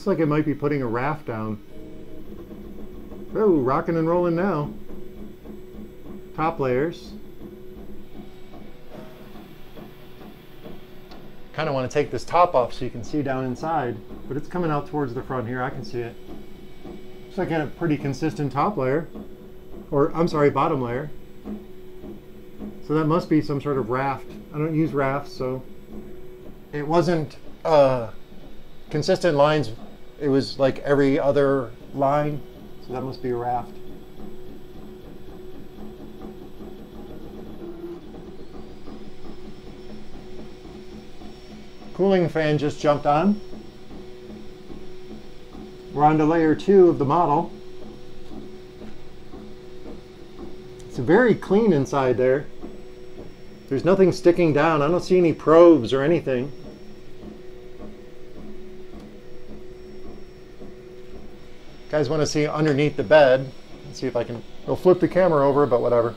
Looks like it might be putting a raft down. Oh, rocking and rolling now. Top layers. Kind of want to take this top off so you can see down inside, but it's coming out towards the front here. I can see it. Looks like a pretty consistent top layer, or I'm sorry, bottom layer. So that must be some sort of raft. I don't use rafts, so it wasn't uh, consistent lines. It was like every other line, so that must be a raft. Cooling fan just jumped on. We're on to layer two of the model. It's very clean inside there. There's nothing sticking down. I don't see any probes or anything. Guys want to see underneath the bed, let's see if I can, I'll flip the camera over, but whatever.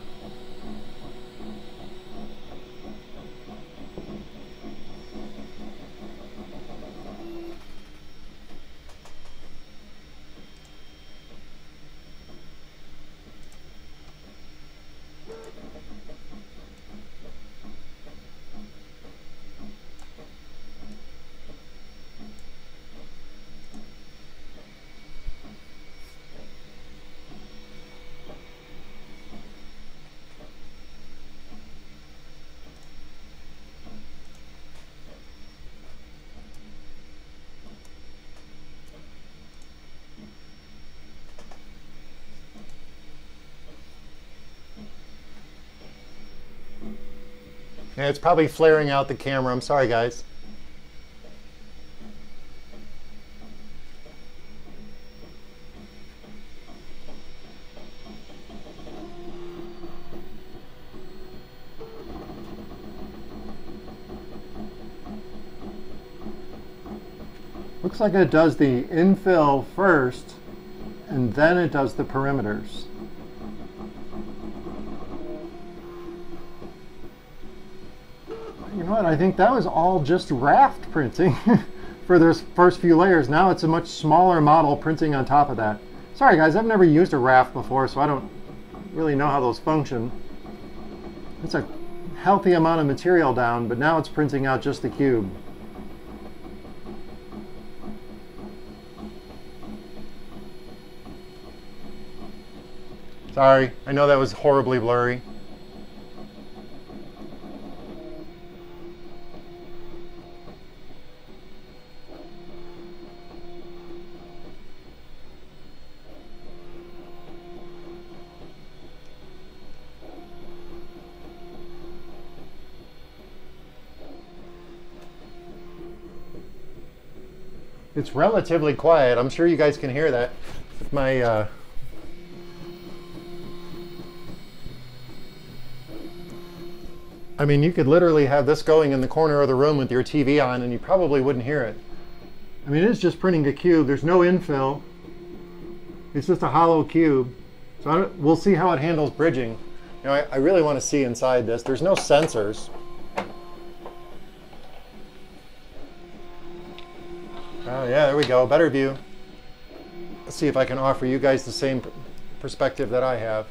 Yeah, it's probably flaring out the camera. I'm sorry, guys. Looks like it does the infill first, and then it does the perimeters. I think that was all just raft printing for those first few layers. Now it's a much smaller model printing on top of that. Sorry guys, I've never used a raft before, so I don't really know how those function. It's a healthy amount of material down, but now it's printing out just the cube. Sorry, I know that was horribly blurry. It's relatively quiet. I'm sure you guys can hear that. My uh, I mean, you could literally have this going in the corner of the room with your TV on and you probably wouldn't hear it. I mean, it's just printing a cube. There's no infill. It's just a hollow cube. So we'll see how it handles bridging. You know, I, I really want to see inside this. There's no sensors. There we go, better view. Let's see if I can offer you guys the same perspective that I have.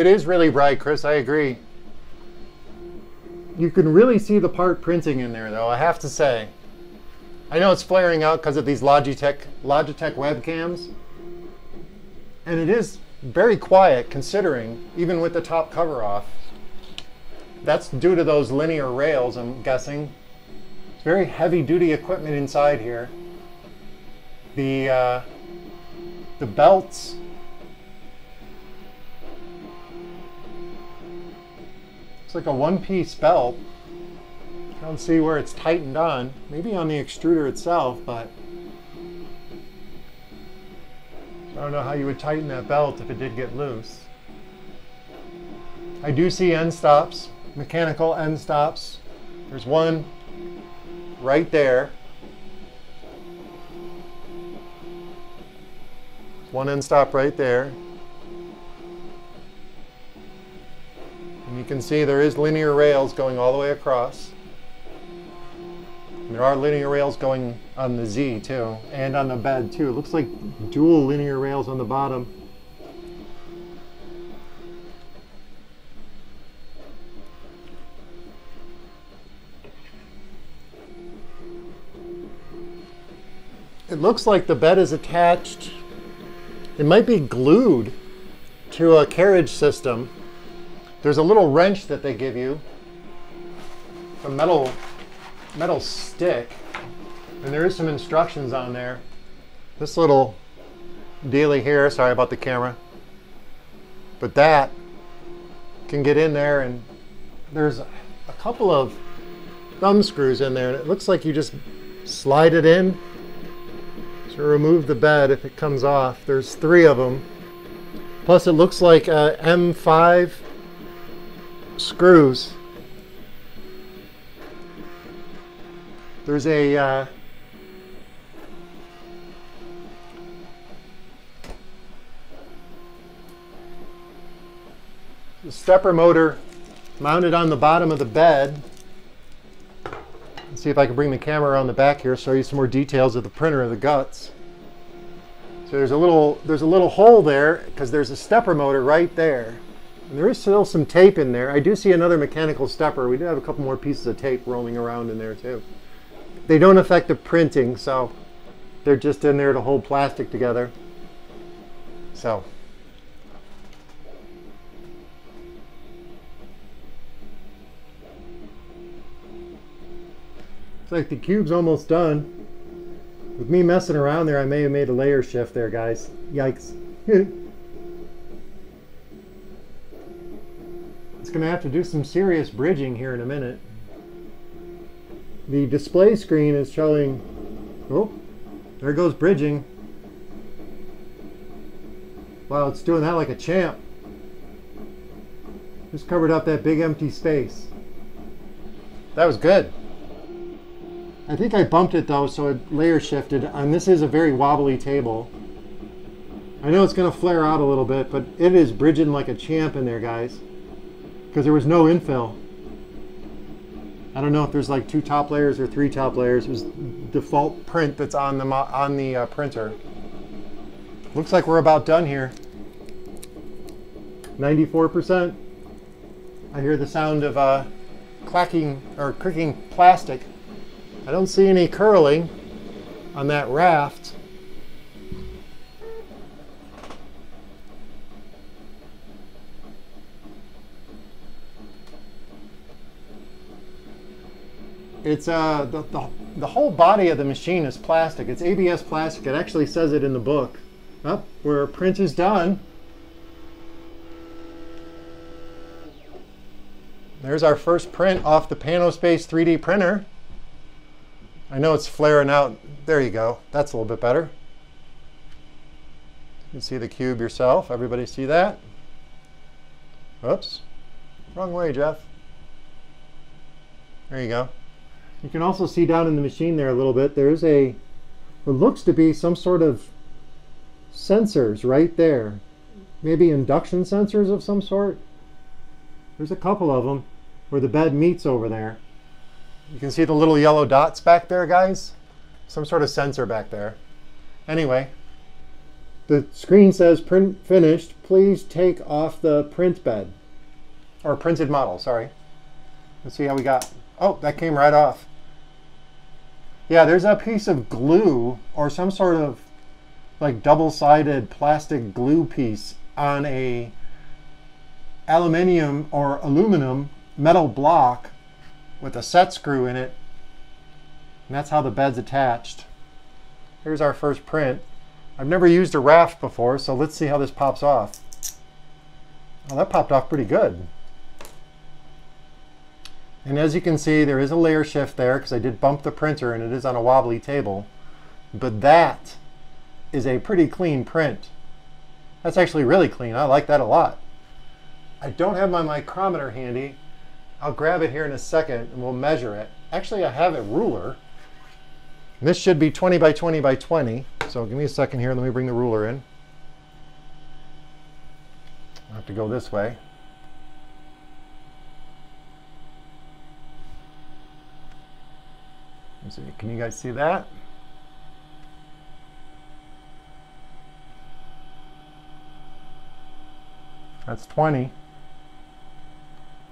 It is really bright, Chris. I agree. You can really see the part printing in there, though, I have to say. I know it's flaring out because of these Logitech, Logitech webcams. And it is very quiet considering, even with the top cover off. That's due to those linear rails, I'm guessing. It's very heavy duty equipment inside here. The, uh, the belts It's like a one-piece belt. I don't see where it's tightened on. Maybe on the extruder itself, but I don't know how you would tighten that belt if it did get loose. I do see end stops, mechanical end stops. There's one right there. One end stop right there. Can see there is linear rails going all the way across. There are linear rails going on the Z too, and on the bed too. It looks like dual linear rails on the bottom. It looks like the bed is attached, it might be glued to a carriage system there's a little wrench that they give you, a metal, metal stick, and there is some instructions on there. This little dealy here, sorry about the camera, but that can get in there and there's a, couple of thumb screws in there and it looks like you just slide it in to remove the bed if it comes off. There's three of them. Plus it looks like a M5 screws. There's a uh, the stepper motor mounted on the bottom of the bed. Let's see if I can bring the camera around the back here, show you some more details of the printer of the guts. So there's a little there's a little hole there because there's a stepper motor right there. And there is still some tape in there. I do see another mechanical stepper. We do have a couple more pieces of tape rolling around in there too. They don't affect the printing, so they're just in there to hold plastic together. So It's like the cube's almost done. With me messing around there, I may have made a layer shift there, guys. Yikes. it's going to have to do some serious bridging here in a minute. The display screen is showing... Oh, there goes bridging. Wow, it's doing that like a champ. Just covered up that big empty space. That was good. I think I bumped it though, so it layer shifted, and this is a very wobbly table. I know it's to flare out a little bit, but it is bridging like a champ in there, guys. Because there was no infill. I don't know if there's like two top layers or three top layers. It was default print that's on the on the uh, printer. Looks like we're about done here. 94%. I hear the sound of uh, clacking or cricking plastic. I don't see any curling on that raft. It's uh, the, the, the whole body of the machine is plastic. It's ABS plastic. It actually says it in the book. Up oh, where print is done. There's our first print off the Panospace 3D printer. I know it's flaring out. There you go. That's a little bit better. You can see the cube yourself. Everybody see that? Oops. Wrong way, Jeff. There you go. You can also see down in the machine there a little bit. There's a, what looks to be some sort of sensors right there. Maybe induction sensors of some sort. There's a couple of them where the bed meets over there. You can see the little yellow dots back there, guys. Some sort of sensor back there. Anyway, the screen says print finished. Please take off the print bed. Or printed model, sorry. Let's see how we got. Oh, that came right off. Yeah, there's a piece of glue or some sort of like double-sided plastic glue piece on a aluminium or aluminum metal block with a set screw in it. And that's how the bed's attached. Here's our first print. I've never used a raft before, so let's see how this pops off. Well, that popped off pretty good. And as you can see, there is a layer shift there because I did bump the printer and it is on a wobbly table. But that is a pretty clean print. That's actually really clean. I like that a lot. I don't have my micrometer handy, I'll grab it here in a second and we'll measure it. Actually, I have a ruler. This should be 20 by 20 by 20. So give me a second here. Let me bring the ruler in. I have to go this way. Can you guys see that? That's 20.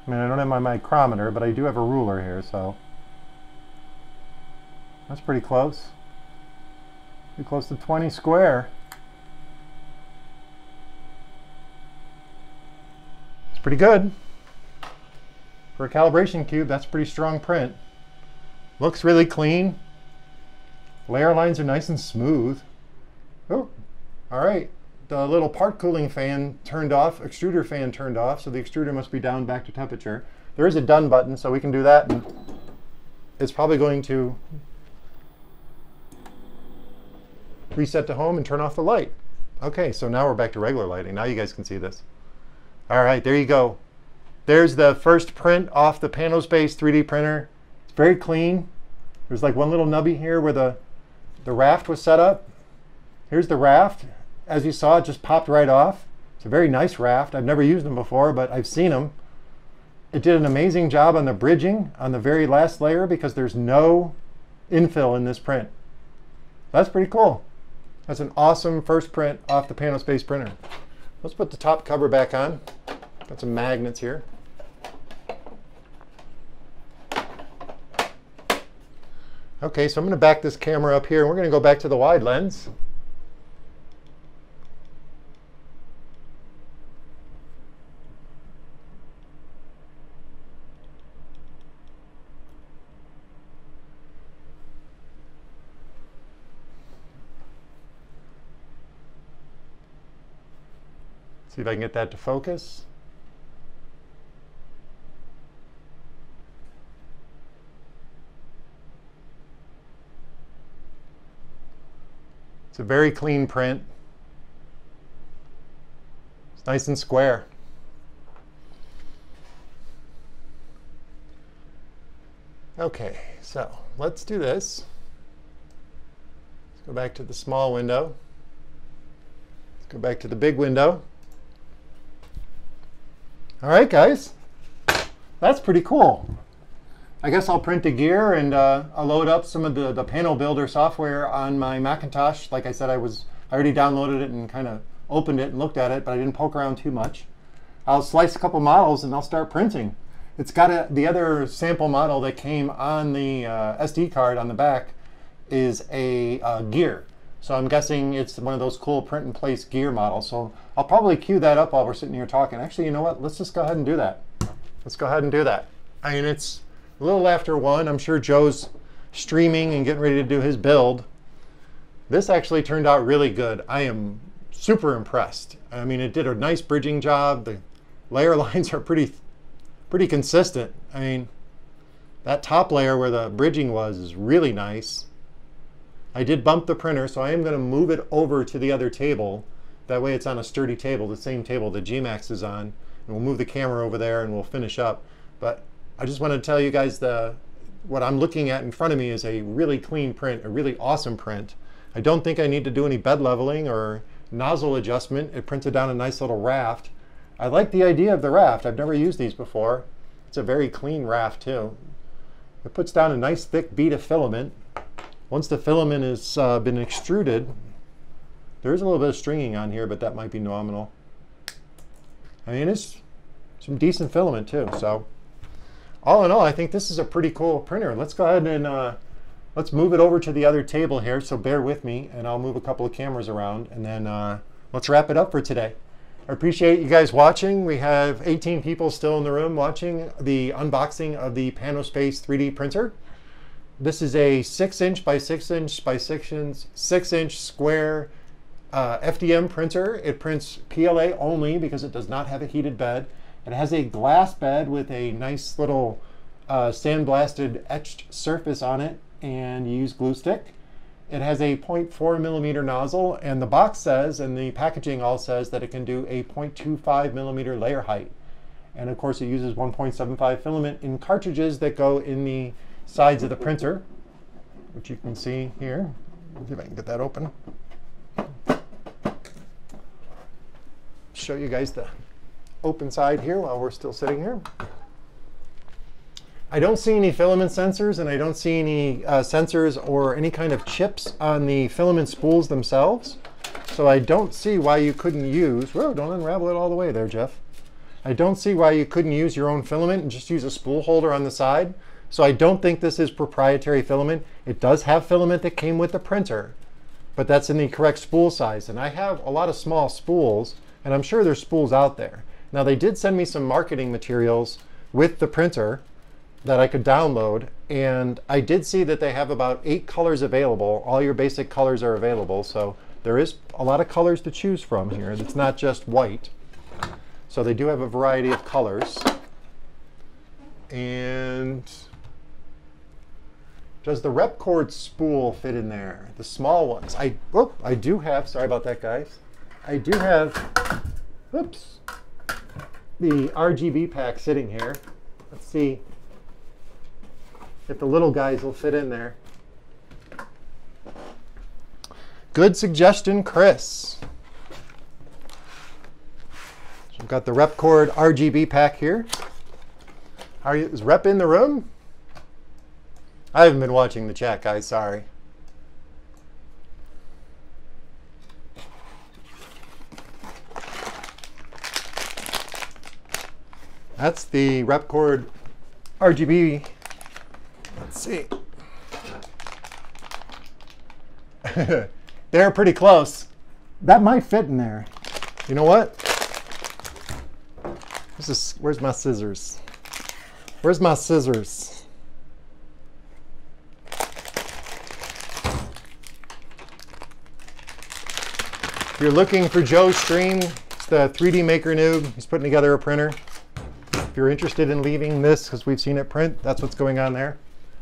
I mean, I don't have my micrometer, but I do have a ruler here, so that's pretty close. Pretty close to 20 square. It's pretty good. For a calibration cube, that's pretty strong print. Looks really clean. Layer lines are nice and smooth. Oh, all right the little part cooling fan turned off, extruder fan turned off, so the extruder must be down back to temperature. There is a done button, so we can do that. And it's probably going to reset to home and turn off the light. Okay, so now we're back to regular lighting. Now you guys can see this. All right, there you go. There's the first print off the Panospace 3D printer. Very clean. There's like one little nubby here where the, the raft was set up. Here's the raft as you saw, it just popped right off. It's a very nice raft. I've never used them before, but I've seen them. it did an amazing job on the bridging on the very last layer because there's no infill in this print. That's pretty cool. That's an awesome first print off the Panospace printer. Let's put the top cover back on. Got some magnets here. Okay, so I'm going to back this camera up here. and We're going to go back to the wide lens. See if I can get that to focus. It's a very clean print. It's nice and square. Okay, so let's do this. Let's go back to the small window. Let's go back to the big window. All right, guys. That's pretty cool. I guess I'll print a gear and uh, I'll load up some of the, the PanoBuilder software on my Macintosh. Like I said, I was I already downloaded it and kind of opened it and looked at it, but I didn't poke around too much. I'll slice a couple models and I'll start printing. It's got a, the other sample model that came on the uh, SD card on the back is a uh, gear. So I'm guessing it's one of those cool print and place gear models. So I'll probably cue that up while we're sitting here talking. Actually, you know what? Let's just go ahead and do that. Let's go ahead and do that. I mean, it's a little after one. I'm sure Joe's streaming and getting ready to do his build. This actually turned out really good. I am super impressed. I mean, it did a nice bridging job. The layer lines are pretty, pretty consistent. I mean, that top layer where the bridging was is really nice. I did bump the printer, so I am going to move it over to the other table. That way it's on a sturdy table, the same table that gMax is on. And we'll move the camera over there and we'll finish up. But I just want to tell you guys the what I'm looking at in front of me is a really clean print, a really awesome print. I don't think I need to do any bed leveling or nozzle adjustment. It printed down a nice little raft. I like the idea of the raft. I've never used these before. It's a very clean raft too. It puts down a nice thick bead of filament. Once the filament has uh, been extruded, there is a little bit of stringing on here, but that might be nominal. I mean, it's some decent filament too, so all in all, I think this is a pretty cool printer. Let's go ahead and uh, let's move it over to the other table here. So bear with me and I'll move a couple of cameras around and then uh, let's wrap it up for today. I appreciate you guys watching. We have 18 people still in the room watching the unboxing of the Panospace 3D printer. This is a six inch by six inch by six inch, six inch square uh, FDM printer. It prints PLA only because it does not have a heated bed. It has a glass bed with a nice little uh, sandblasted etched surface on it and you use glue stick. It has a 0.4 millimeter nozzle and the box says and the packaging all says that it can do a 0.25 millimeter layer height. And of course it uses 1.75 filament in cartridges that go in the sides of the printer, which you can see here. See if I can get that open. Show you guys the open side here while we're still sitting here. I don't see any filament sensors and I don't see any uh, sensors or any kind of chips on the filament spools themselves. So I don't see why you couldn't use, whoa, don't unravel it all the way there, Jeff. I don't see why you couldn't use your own filament and just use a spool holder on the side. So I don't think this is proprietary filament. It does have filament that came with the printer, but that's in the correct spool size. And I have a lot of small spools, and I'm sure there's spools out there. Now they did send me some marketing materials with the printer that I could download and I did see that they have about eight colors available. All your basic colors are available so there is a lot of colors to choose from here. It's not just white. So they do have a variety of colors. And does the Repkord spool fit in there? The small ones. I, oh, I do have, sorry about that guys. I do have, oops, the RGB pack sitting here. Let's see if the little guys will fit in there. Good suggestion, Chris. So I've got the Repkord RGB pack here. Are you, is Rep in the room? I haven't been watching the chat, guys. Sorry. That's the Repkord RGB. Let's see. They're pretty close. That might fit in there. You know what? This is, where's my scissors? Where's my scissors? If you're looking for Joe's stream, it's the 3D Maker Noob. He's putting together a printer. You're interested in leaving this, because we've seen it print, that's what's going on there.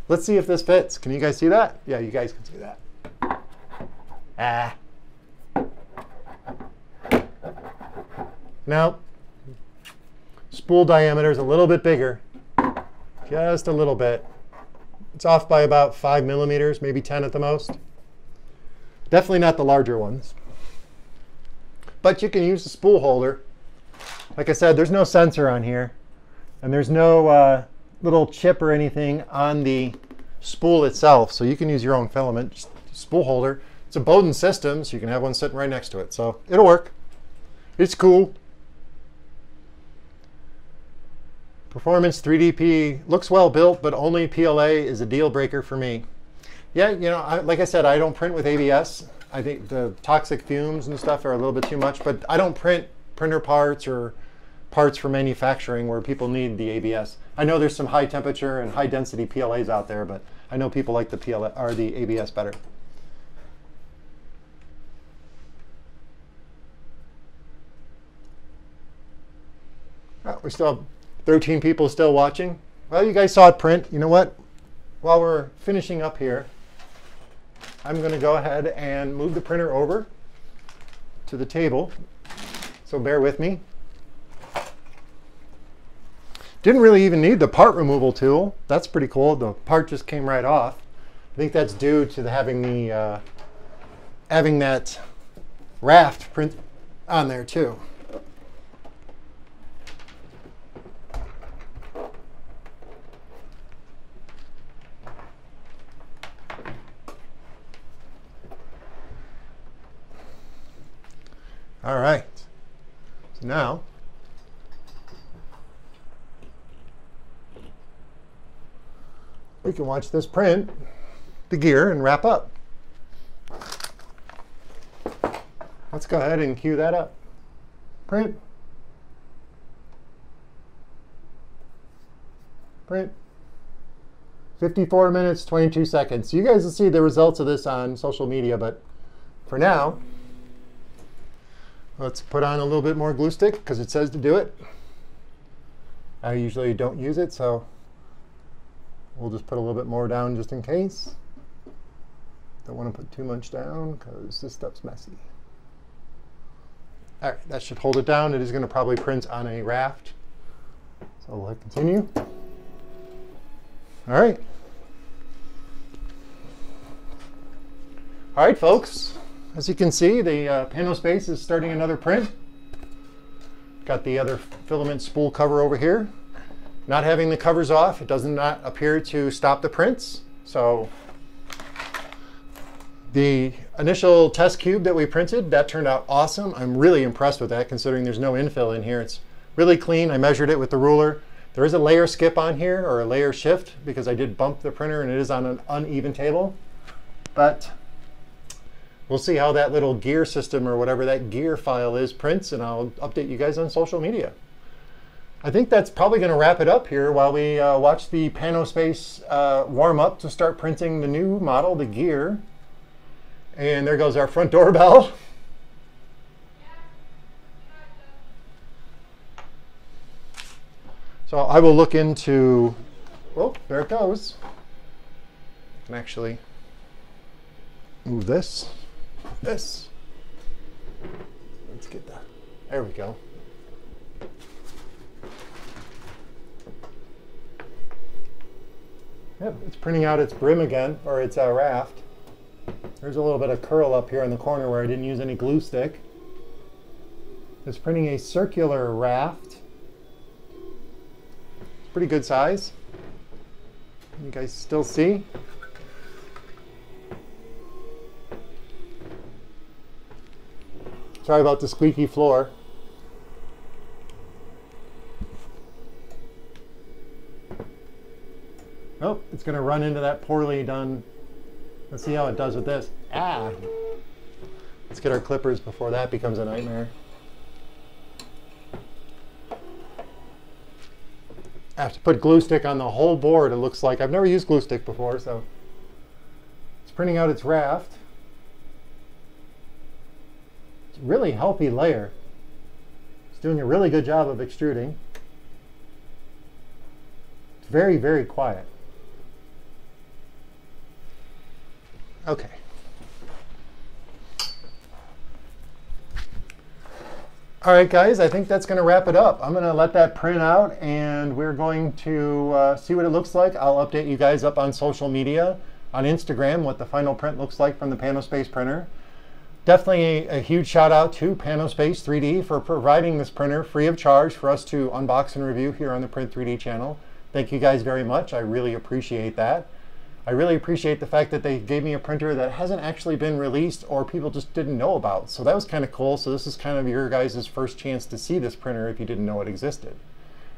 Let's see if this fits. Can you guys see that? Yeah, you guys can see that. Ah. Now, spool diameter is a little bit bigger, just a little bit. It's off by about five millimeters, maybe 10 at the most. Definitely not the larger ones. But you can use the spool holder. Like I said, there's no sensor on here, and there's no uh, little chip or anything on the spool itself, so you can use your own filament. Just spool holder. It's a Bowden system, so you can have one sitting right next to it. So it'll work. It's cool. Performance 3DP looks well built, but only PLA is a deal breaker for me. Yeah, you know, I, like I said, I don't print with ABS. I think the toxic fumes and stuff are a little bit too much, but I don't print printer parts or parts for manufacturing where people need the ABS. I know there's some high temperature and high density PLAs out there, but I know people like the PLA or the ABS better. Oh, we still have 13 people still watching. Well, you guys saw it print. You know what? While we're finishing up here, I'm going to go ahead and move the printer over to the table. So bear with me. Didn't really even need the part removal tool. That's pretty cool. The part just came right off. I think that's due to the, having the uh, having that raft print on there too. All right. So now, we can watch this print the gear and wrap up. Let's go ahead and cue that up. Print. Print. 54 minutes, 22 seconds. You guys will see the results of this on social media, but for now, Let's put on a little bit more glue stick because it says to do it. I usually don't use it, so we'll just put a little bit more down just in case. Don't want to put too much down because this stuff's messy. All right, that should hold it down. It is going to probably print on a raft. So we'll hit continue. All right. All right, folks. As you can see, the uh, Panospace is starting another print. Got the other filament spool cover over here. Not having the covers off, it does not appear to stop the prints. So the initial test cube that we printed, that turned out awesome. I'm really impressed with that considering there's no infill in here. It's really clean. I measured it with the ruler. There is a layer skip on here or a layer shift because I did bump the printer and it is on an uneven table. But we'll see how that little gear system or whatever that gear file is prints, and I'll update you guys on social media. I think that's probably going to wrap it up here while we uh, watch the Panospace uh, warm up to start printing the new model, the gear. And there goes our front doorbell. So I will look into, oh, there it goes. I can actually move this this. Let's get that. There we go. Yep, it's printing out its brim again, or its uh, raft. There's a little bit of curl up here in the corner where I didn't use any glue stick. It's printing a circular raft. It's pretty good size. You guys still see? Sorry about the squeaky floor. Oh, it's going to run into that poorly done. Let's see how it does with this. Ah! Let's get our clippers before that becomes a nightmare. I have to put glue stick on the whole board, it looks like. I've never used glue stick before, so it's printing out its raft. It's a really healthy layer. It's doing a really good job of extruding. It's very, very quiet. Okay. All right, guys, I think that's going to wrap it up. I'm going to let that print out, and we're going to uh, see what it looks like. I'll update you guys up on social media, on Instagram, what the final print looks like from the Panospace printer. Definitely a, a huge shout out to Panospace 3D for providing this printer free of charge for us to unbox and review here on the Print 3D channel. Thank you guys very much. I really appreciate that. I really appreciate the fact that they gave me a printer that hasn't actually been released or people just didn't know about. So that was kind of cool. So this is kind of your guys' first chance to see this printer if you didn't know it existed.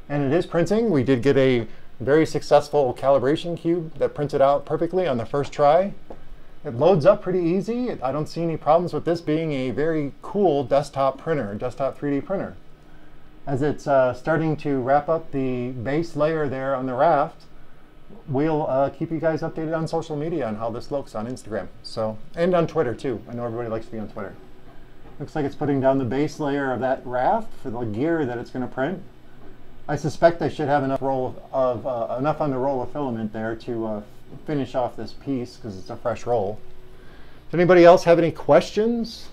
And it is printing. We did get a very successful calibration cube that printed out perfectly on the first try. It loads up pretty easy. I don't see any problems with this being a very cool desktop printer, desktop 3D printer. As it's uh, starting to wrap up the base layer there on the raft, we'll uh, keep you guys updated on social media on how this looks on Instagram. So, and on Twitter too. I know everybody likes to be on Twitter. Looks like it's putting down the base layer of that raft for the gear that it's going to print. I suspect I should have enough roll of, uh, enough on the roll of filament there to uh, finish off this piece because it's a fresh roll. Does anybody else have any questions?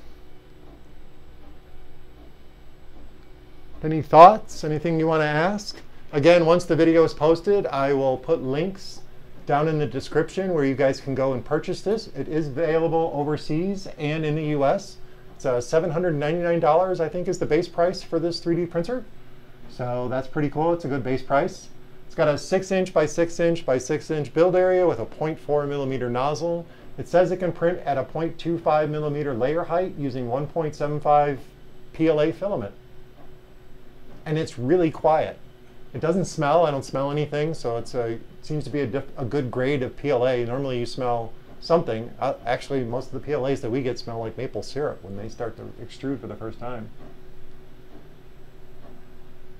Any thoughts? Anything you want to ask? Again, once the video is posted, I will put links down in the description where you guys can go and purchase this. It is available overseas and in the US. It's uh, $799, I think, is the base price for this 3D printer. So that's pretty cool. It's a good base price. It's got a 6 inch by 6 inch by 6 inch build area with a 0.4 millimeter nozzle. It says it can print at a 0.25 millimeter layer height using 1.75 PLA filament. And it's really quiet. It doesn't smell. I don't smell anything, so it's a, it seems to be a, a good grade of PLA. Normally you smell something. Uh, actually, most of the PLAs that we get smell like maple syrup when they start to extrude for the first time.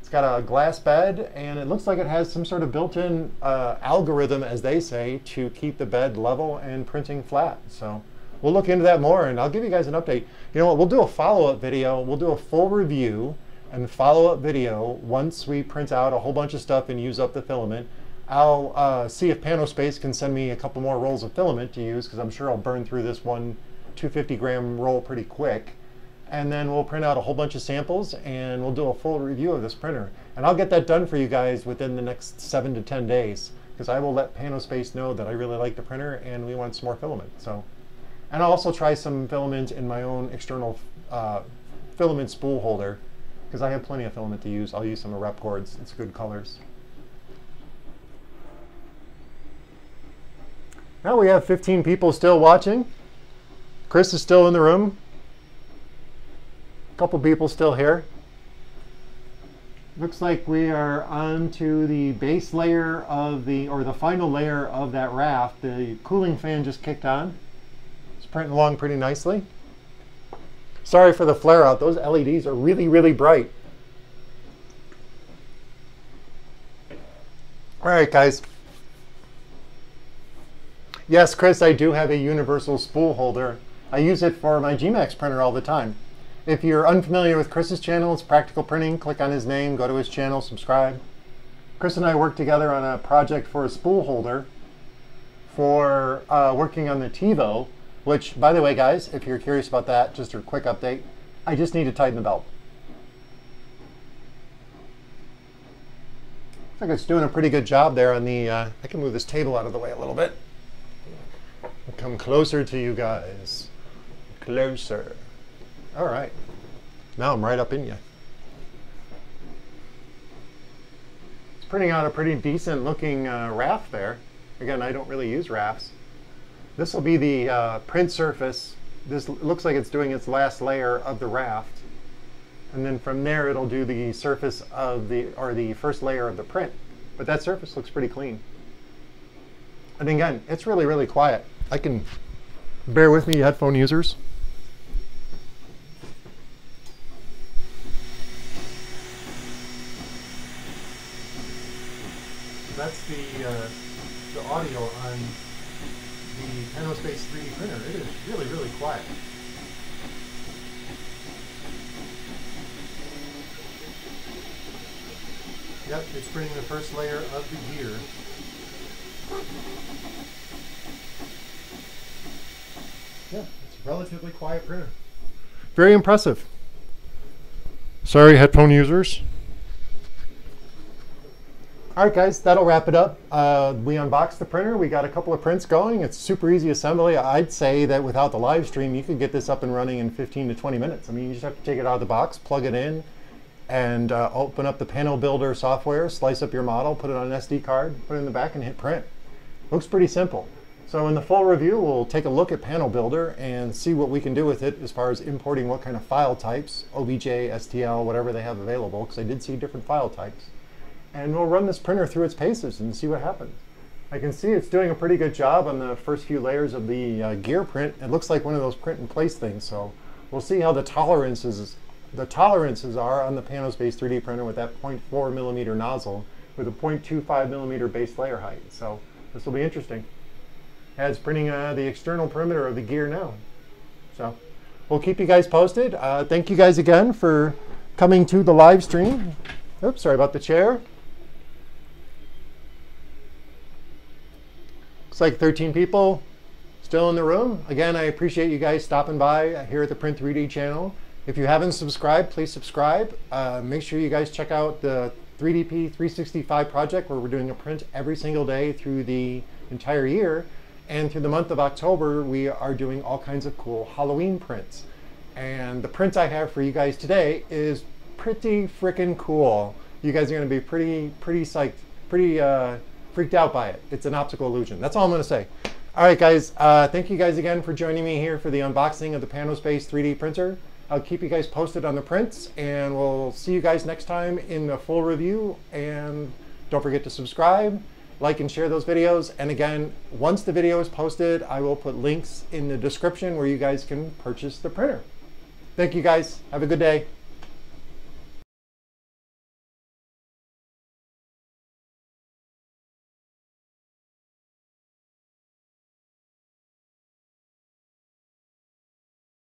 It's got a glass bed, and it looks like it has some sort of built-in uh, algorithm, as they say, to keep the bed level and printing flat. So we'll look into that more, and I'll give you guys an update. You know what? We'll do a follow-up video. We'll do a full review and follow-up video once we print out a whole bunch of stuff and use up the filament. I'll uh, see if Panospace can send me a couple more rolls of filament to use because I'm sure I'll burn through this one 250 gram roll pretty quick. And then we'll print out a whole bunch of samples and we'll do a full review of this printer. And I'll get that done for you guys within the next seven to 10 days because I will let Panospace know that I really like the printer and we want some more filament. So, And I'll also try some filament in my own external uh, filament spool holder because I have plenty of filament to use. I'll use some of Repkord's. It's good colors. Now we have 15 people still watching. Chris is still in the room. A couple people still here. Looks like we are on to the base layer of the, or the final layer of that raft. The cooling fan just kicked on. It's printing along pretty nicely. Sorry for the flare out. Those LEDs are really, really bright. All right, guys. Yes, Chris, I do have a universal spool holder. I use it for my gMax printer all the time. If you're unfamiliar with Chris's channel, it's Practical Printing. Click on his name, go to his channel, subscribe. Chris and I worked together on a project for a spool holder for uh, working on the Tevo which, by the way, guys, if you're curious about that, just a quick update, I just need to tighten the belt. I think it's doing a pretty good job there on the, uh, I can move this table out of the way a little bit. Come closer to you guys. Closer. All right. Now I'm right up in you. It's printing out a pretty decent looking uh, raft there. Again, I don't really use rafts. This will be the uh, print surface. This looks like it's doing its last layer of the raft. And then from there, it'll do the surface of the, or the first layer of the print. But that surface looks pretty clean. And again, it's really, really quiet. I can, bear with me, headphone users. That's the, uh, the audio on the Panospace 3D printer. It is really, really quiet. Yep, it's printing the first layer of the gear. Yeah, it's a relatively quiet printer. Very impressive. Sorry, headphone users. All right, guys, that'll wrap it up. Uh, we unboxed the printer. We got a couple of prints going. It's super easy assembly. I'd say that without the live stream, you could get this up and running in 15 to 20 minutes. I mean, you just have to take it out of the box, plug it in, and uh, open up the PanoBuilder software, slice up your model, put it on an SD card, put it in the back, and hit print. Looks pretty simple. So in the full review, we'll take a look at PanoBuilder and see what we can do with it as far as importing what kind of file types, OBJ, STL, whatever they have available, because I did see different file types. And we'll run this printer through its paces and see what happens. I can see it's doing a pretty good job on the first few layers of the uh, gear print. It looks like one of those print in place things, so we'll see how the tolerances the tolerances are on the Panospace 3D printer with that 0.4 millimeter nozzle with a 0.25 millimeter base layer height. So this will be interesting. As printing uh, the external perimeter of the gear now. So we'll keep you guys posted. Uh, thank you guys again for coming to the live stream. Oops, sorry about the chair. Looks like 13 people still in the room. Again, I appreciate you guys stopping by here at the Print 3D channel. If you haven't subscribed, please subscribe. Uh, make sure you guys check out the 3DP 365 project where we're doing a print every single day through the entire year. And through the month of October, we are doing all kinds of cool Halloween prints. And the print I have for you guys today is pretty freaking cool. You guys are gonna be pretty, pretty psyched, pretty uh, freaked out by it. It's an optical illusion. That's all I'm gonna say. All right, guys, uh, thank you guys again for joining me here for the unboxing of the Panospace 3D printer. I'll keep you guys posted on the prints and we'll see you guys next time in the full review. And don't forget to subscribe, like and share those videos. And again, once the video is posted, I will put links in the description where you guys can purchase the printer. Thank you guys. Have a good day.